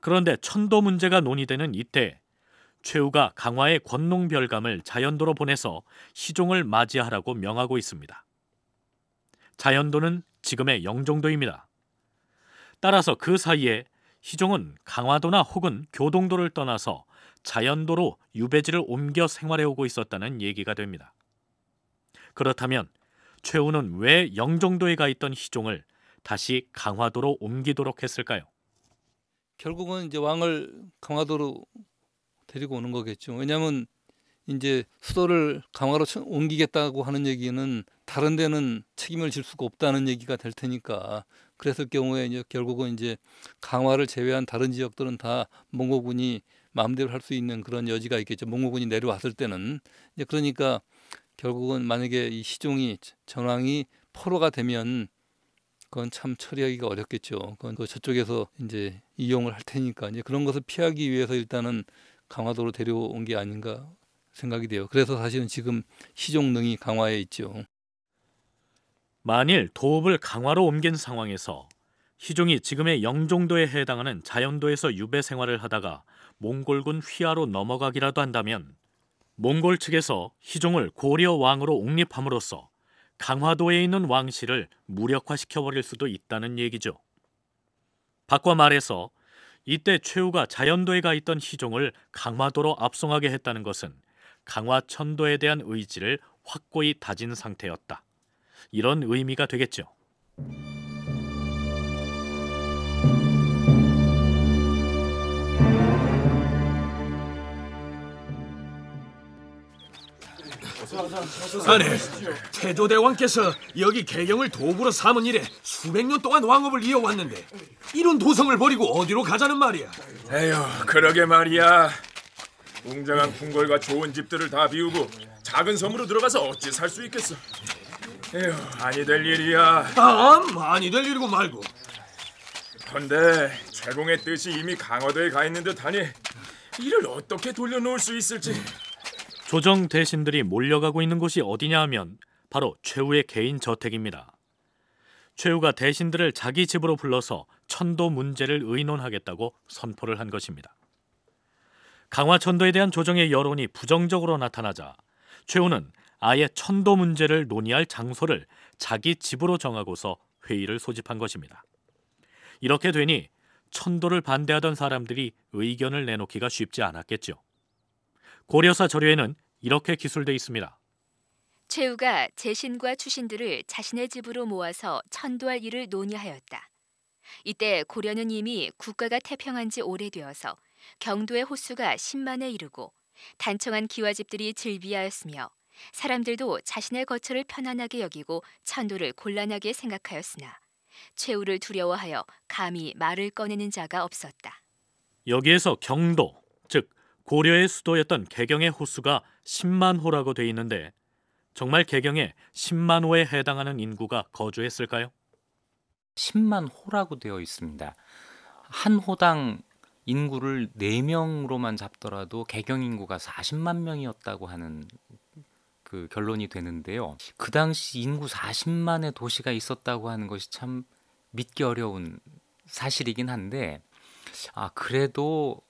그런데 천도 문제가 논의되는 이때 최후가 강화의 권농별감을 자연도로 보내서 희종을 맞이하라고 명하고 있습니다. 자연도는 지금의 영종도입니다. 따라서 그 사이에 희종은 강화도나 혹은 교동도를 떠나서 자연도로 유배지를 옮겨 생활해 오고 있었다는 얘기가 됩니다. 그렇다면 최후는 왜 영종도에 가 있던 희종을 다시 강화도로 옮기도록 했을까요? 결국은 이제 왕을 강화도로 데리고 오는 거겠죠. 왜냐하면 이제 수도를 강화로 옮기겠다고 하는 얘기는 다른 데는 책임을 질 수가 없다는 얘기가 될 테니까 그랬을 경우에 이제 결국은 이제 강화를 제외한 다른 지역들은 다 몽고군이 마음대로 할 수 있는 그런 여지가 있겠죠. 몽고군이 내려왔을 때는 이제 그러니까 결국은 만약에 이 시종이 전황이 포로가 되면 그건 참 처리하기가 어렵겠죠. 그건 그 저쪽에서 이제 이용을 할 테니까 이제 그런 것을 피하기 위해서 일단은 강화도로 데려온 게 아닌가 생각이 돼요. 그래서 사실은 지금 시종능이 강화에 있죠. 만일 도읍을 강화로 옮긴 상황에서 희종이 지금의 영종도에 해당하는 자연도에서 유배 생활을 하다가 몽골군 휘하로 넘어가기라도 한다면 몽골 측에서 희종을 고려 왕으로 옹립함으로써 강화도에 있는 왕실을 무력화시켜 버릴 수도 있다는 얘기죠. 바꿔 말해서 이때 최후가 자연도에 가 있던 희종을 강화도로 압송하게 했다는 것은 강화천도에 대한 의지를 확고히 다진 상태였다. 이런 의미가 되겠죠. 아니, 태조 대왕께서 여기 개경을 도구로 삼은 이래 수백 년 동안 왕업을 이어왔는데 이런 도성을 버리고 어디로 가자는 말이야? 에휴, 그러게 말이야. 웅장한 궁궐과 좋은 집들을 다 비우고 작은 섬으로 들어가서 어찌 살 수 있겠어? 에휴, 아니 될 일이야. 아, 아니 될 일이고 말고. 근데 최공의 뜻이 이미 강화도에 가 있는 듯하니 이를 어떻게 돌려놓을 수 있을지. 조정 대신들이 몰려가고 있는 곳이 어디냐 하면 바로 최후의 개인 저택입니다. 최후가 대신들을 자기 집으로 불러서 천도 문제를 의논하겠다고 선포를 한 것입니다. 강화천도에 대한 조정의 여론이 부정적으로 나타나자 최후는 아예 천도 문제를 논의할 장소를 자기 집으로 정하고서 회의를 소집한 것입니다. 이렇게 되니 천도를 반대하던 사람들이 의견을 내놓기가 쉽지 않았겠죠. 고려사 저료에는 이렇게 기술돼 있습니다. 최후가 제신과 추신들을 자신의 집으로 모아서 천도할 일을 논의하였다. 이때 고려는 이미 국가가 태평한 지 오래되어서 경도의 호수가 10만에 이르고 단청한 기와집들이 즐비하였으며 사람들도 자신의 거처를 편안하게 여기고 천도를 곤란하게 생각하였으나 최후를 두려워하여 감히 말을 꺼내는 자가 없었다. 여기에서 경도, 즉 고려의 수도였던 개경의 호수가 10만 호라고 돼 있는데 정말 개경에 10만 호에 해당하는 인구가 거주했을까요? 10만 호라고 되어 있습니다. 한 호당 인구를 4명으로만 잡더라도 개경 인구가 40만 명이었다고 하는 그 결론이 되는데요. 그 당시 인구 40만의 도시가 있었다고 하는 것이 참 믿기 어려운 사실이긴 한데 아 그래도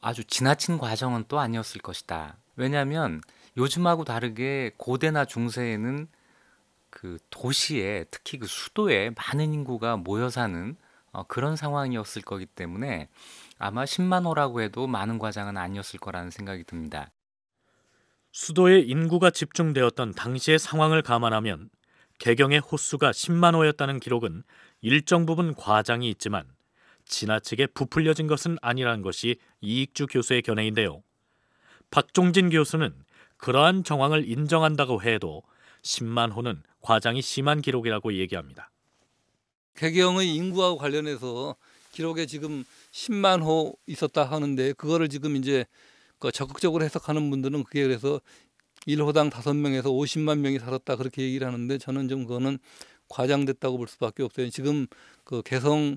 아주 지나친 과정은 또 아니었을 것이다. 왜냐하면 요즘하고 다르게 고대나 중세에는 그 도시에 특히 그 수도에 많은 인구가 모여 사는 어, 그런 상황이었을 거기 때문에 아마 10만 호라고 해도 많은 과장은 아니었을 거라는 생각이 듭니다. 수도에 인구가 집중되었던 당시의 상황을 감안하면 개경의 호수가 10만 호였다는 기록은 일정 부분 과장이 있지만 지나치게 부풀려진 것은 아니라는 것이 이익주 교수의 견해인데요. 박종진 교수는 그러한 정황을 인정한다고 해도 10만 호는 과장이 심한 기록이라고 얘기합니다. 개경의 인구와 관련해서 기록에 지금 10만 호 있었다 하는데 그거를 지금 이제 그 적극적으로 해석하는 분들은 그게 그래서 1호당 5명에서 50만 명이 살았다 그렇게 얘기를 하는데 저는 좀 그거는 과장됐다고 볼 수밖에 없어요. 지금 그 개성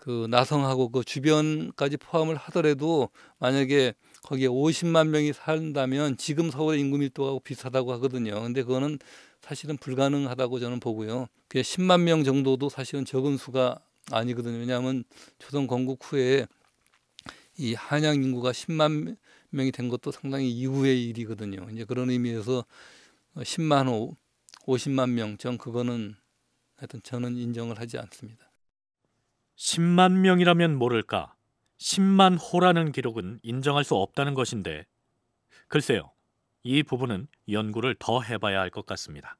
그 나성하고 그 주변까지 포함을 하더라도 만약에 거기에 50만 명이 산다면 지금 서울의 인구 밀도하고 비슷하다고 하거든요. 근데 그거는 사실은 불가능하다고 저는 보고요. 그게 10만 명 정도도 사실은 적은 수가 아니거든요. 왜냐하면 조선 건국 후에 이 한양 인구가 10만 명이 된 것도 상당히 이후의 일이거든요. 이제 그런 의미에서 10만 호, 50만 명, 전 그거는 하여튼 저는 인정을 하지 않습니다. 10만 명이라면 모를까 10만 호라는 기록은 인정할 수 없다는 것인데 글쎄요. 이 부분은 연구를 더 해봐야 할 것 같습니다.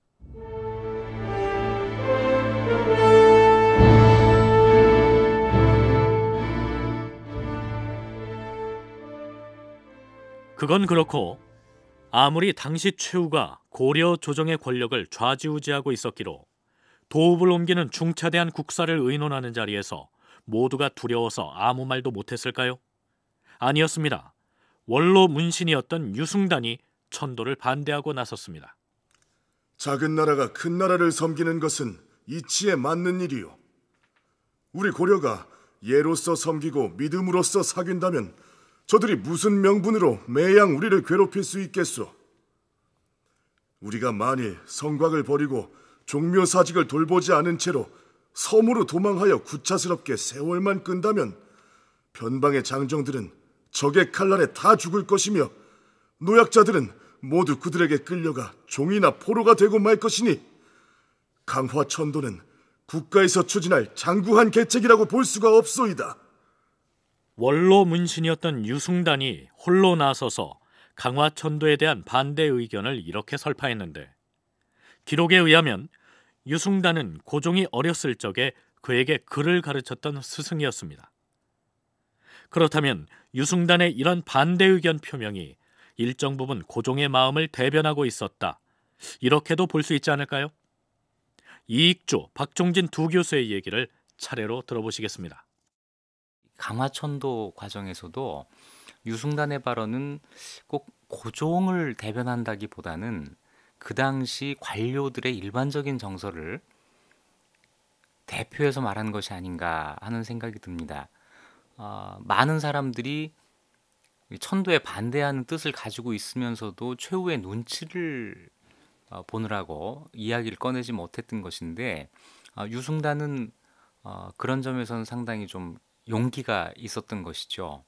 그건 그렇고 아무리 당시 최후가 고려 조정의 권력을 좌지우지하고 있었기로 도읍을 옮기는 중차대한 국사를 의논하는 자리에서 모두가 두려워서 아무 말도 못했을까요? 아니었습니다. 원로 문신이었던 유승단이 천도를 반대하고 나섰습니다. 작은 나라가 큰 나라를 섬기는 것은 이치에 맞는 일이요. 우리 고려가 예로서 섬기고 믿음으로써 사귄다면 저들이 무슨 명분으로 매양 우리를 괴롭힐 수 있겠소? 우리가 만일 성곽을 버리고 종묘사직을 돌보지 않은 채로 섬으로 도망하여 구차스럽게 세월만 끈다면 변방의 장정들은 적의 칼날에 다 죽을 것이며 노약자들은 모두 그들에게 끌려가 종이나 포로가 되고 말 것이니 강화천도는 국가에서 추진할 장구한 계책이라고 볼 수가 없소이다. 원로 문신이었던 유승단이 홀로 나서서 강화천도에 대한 반대 의견을 이렇게 설파했는데 기록에 의하면 유승단은 고종이 어렸을 적에 그에게 글을 가르쳤던 스승이었습니다. 그렇다면 유승단의 이런 반대 의견 표명이 일정 부분 고종의 마음을 대변하고 있었다. 이렇게도 볼 수 있지 않을까요? 이익주, 박종진 두 교수의 얘기를 차례로 들어보시겠습니다. 강화천도 과정에서도 유승단의 발언은 꼭 고종을 대변한다기보다는 그 당시 관료들의 일반적인 정서를 대표해서 말하는 것이 아닌가 하는 생각이 듭니다. 어, 많은 사람들이 천도에 반대하는 뜻을 가지고 있으면서도 최후의 눈치를 어, 보느라고 이야기를 꺼내지 못했던 것인데 어, 유승단은 어, 그런 점에서는 상당히 좀 용기가 있었던 것이죠.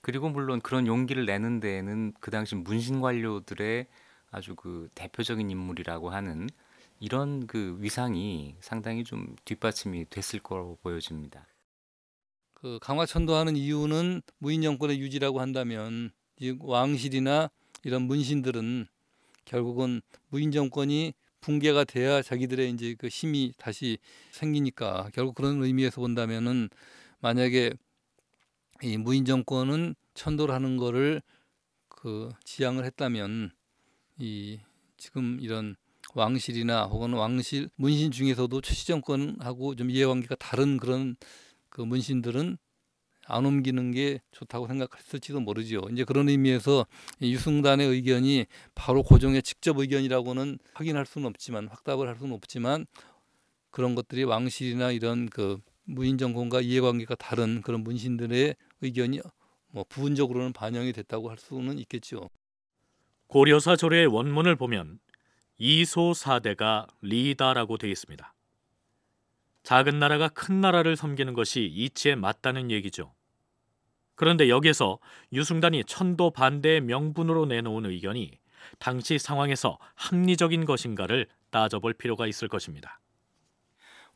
그리고 물론 그런 용기를 내는 데에는 그 당시 문신 관료들의 아주 그 대표적인 인물이라고 하는 이런 그 위상이 상당히 좀 뒷받침이 됐을 거로 보여집니다. 그 강화천도하는 이유는 무인 정권의 유지라고 한다면 왕실이나 이런 문신들은 결국은 무인 정권이 붕괴가 돼야 자기들의 이제 그 힘이 다시 생기니까 결국 그런 의미에서 본다면은 만약에 이 무인 정권은 천도를 하는 거를 그 지향을 했다면 이 지금 이런 왕실이나 혹은 왕실 문신 중에서도 최씨 정권하고 좀 이해관계가 다른 그런 그 문신들은 안 옮기는 게 좋다고 생각했을지도 모르죠. 이제 그런 의미에서 유승단의 의견이 바로 고종의 직접 의견이라고는 확인할 수는 없지만 확답을 할 수는 없지만 그런 것들이 왕실이나 이런 그 무인 정권과 이해관계가 다른 그런 문신들의 의견이 뭐 부분적으로는 반영이 됐다고 할 수는 있겠죠. 고려사 조례의 원문을 보면 이소사대가 리다라고 되어 있습니다. 작은 나라가 큰 나라를 섬기는 것이 이치에 맞다는 얘기죠. 그런데 여기서 유승단이 천도 반대의 명분으로 내놓은 의견이 당시 상황에서 합리적인 것인가를 따져볼 필요가 있을 것입니다.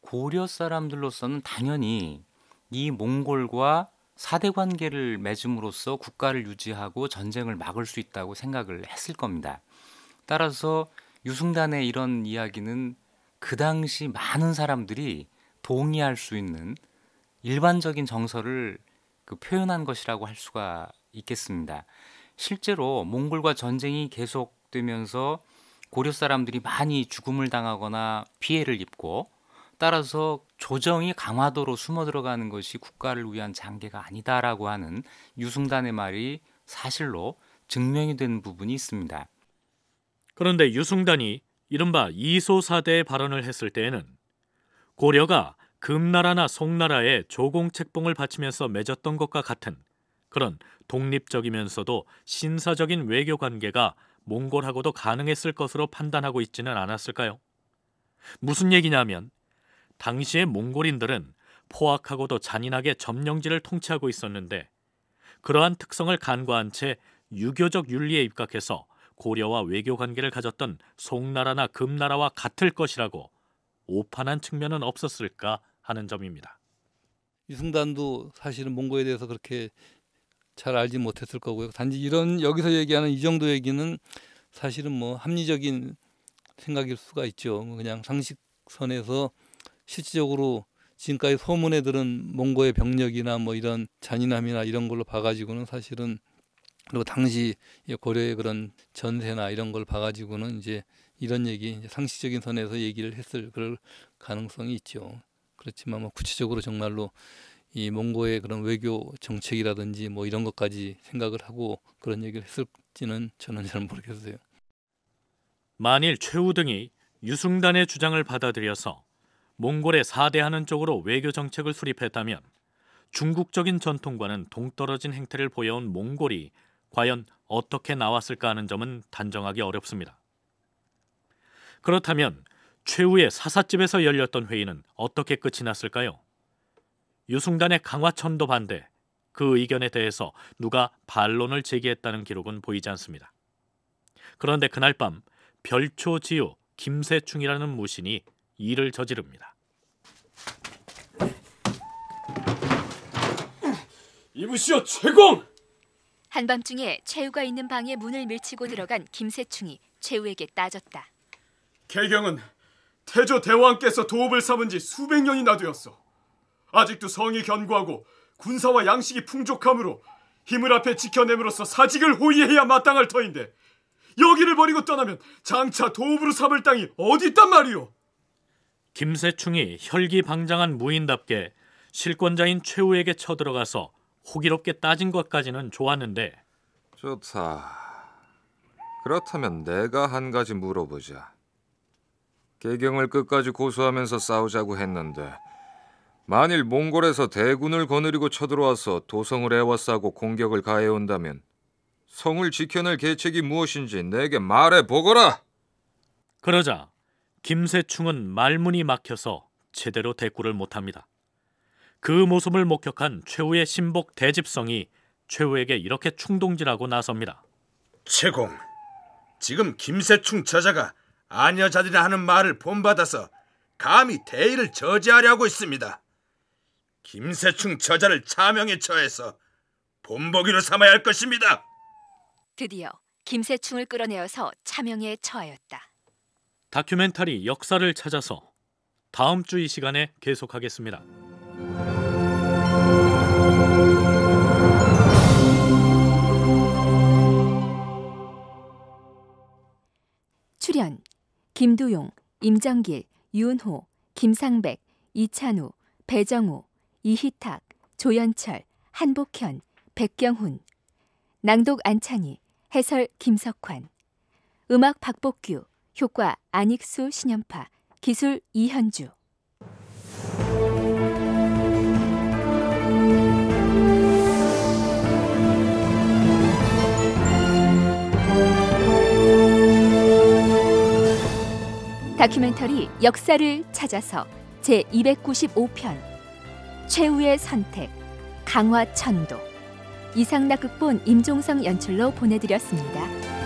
고려 사람들로서는 당연히 이 몽골과 사대 관계를 맺음으로써 국가를 유지하고 전쟁을 막을 수 있다고 생각을 했을 겁니다. 따라서 유승단의 이런 이야기는 그 당시 많은 사람들이 동의할 수 있는 일반적인 정서를 그 표현한 것이라고 할 수가 있겠습니다. 실제로 몽골과 전쟁이 계속되면서 고려 사람들이 많이 죽음을 당하거나 피해를 입고 따라서 조정이 강화도로 숨어 들어가는 것이 국가를 위한 장계가 아니다라고 하는 유승단의 말이 사실로 증명이 된 부분이 있습니다. 그런데 유승단이 이른바 이소사대의 발언을 했을 때에는 고려가 금나라나 송나라에 조공책봉을 바치면서 맺었던 것과 같은 그런 독립적이면서도 신사적인 외교 관계가 몽골하고도 가능했을 것으로 판단하고 있지는 않았을까요? 무슨 얘기냐면 당시의 몽골인들은 포악하고도 잔인하게 점령지를 통치하고 있었는데 그러한 특성을 간과한 채 유교적 윤리에 입각해서 고려와 외교 관계를 가졌던 송나라나 금나라와 같을 것이라고 오판한 측면은 없었을까 하는 점입니다. 유승단도 사실은 몽고에 대해서 그렇게 잘 알지 못했을 거고요. 단지 이런 여기서 얘기하는 이 정도 얘기는 사실은 뭐 합리적인 생각일 수가 있죠. 그냥 상식선에서 실질적으로 지금까지 소문에 들은 몽고의 병력이나 뭐 이런 잔인함이나 이런 걸로 봐가지고는 사실은 그리고 당시 고려의 그런 전세나 이런 걸 봐가지고는 이제 이런 얘기 상식적인 선에서 얘기를 했을 그럴 가능성이 있죠. 그렇지만 뭐 구체적으로 정말로 이 몽고의 그런 외교 정책이라든지 뭐 이런 것까지 생각을 하고 그런 얘기를 했을지는 저는 잘 모르겠어요. 만일 최후 등이 유승단의 주장을 받아들여서 몽골에 사대하는 쪽으로 외교 정책을 수립했다면 중국적인 전통과는 동떨어진 행태를 보여온 몽골이 과연 어떻게 나왔을까 하는 점은 단정하기 어렵습니다. 그렇다면 최후의 사사집에서 열렸던 회의는 어떻게 끝이 났을까요? 유승단의 강화천도 반대, 그 의견에 대해서 누가 반론을 제기했다는 기록은 보이지 않습니다. 그런데 그날 밤 별초지우 김세충이라는 무신이 일을 저지릅니다. 이보시오 최공! 한밤중에 최우가 있는 방에 문을 밀치고 들어간 김세충이 최우에게 따졌다. 개경은 태조 대왕께서 도읍을 삼은 지 수백 년이나 되었어. 아직도 성이 견고하고 군사와 양식이 풍족하므로 힘을 앞에 지켜냄으로써 사직을 호위해야 마땅할 터인데 여기를 버리고 떠나면 장차 도읍으로 삼을 땅이 어디 있단 말이오? 김세충이 혈기방장한 무인답게 실권자인 최우에게 쳐들어가서 호기롭게 따진 것까지는 좋았는데 좋다. 그렇다면 내가 한 가지 물어보자. 개경을 끝까지 고수하면서 싸우자고 했는데 만일 몽골에서 대군을 거느리고 쳐들어와서 도성을 에워싸고 공격을 가해온다면 성을 지켜낼 계책이 무엇인지 내게 말해 보거라. 그러자 김세충은 말문이 막혀서 제대로 대꾸를 못합니다. 그 모습을 목격한 최후의 신복 대집성이 최후에게 이렇게 충동질하고 나섭니다. 최공, 지금 김세충 저자가 아녀자들이 하는 말을 본받아서 감히 대의를 저지하려고 있습니다. 김세충 저자를 차명에 처해서 본보기로 삼아야 할 것입니다. 드디어 김세충을 끌어내어서 차명에 처하였다. 다큐멘터리 역사를 찾아서 다음 주 이 시간에 계속하겠습니다. 출연 김두용, 임정길, 윤호, 김상백, 이찬우, 배정우, 이희탁, 조연철, 한복현, 백경훈 낭독 안창희, 해설 김석환 음악 박복규, 효과 안익수 신연파, 기술 이현주 다큐멘터리 역사를 찾아서 제 295편 최후의 선택 강화천도 이상락 극본 임종성 연출로 보내드렸습니다.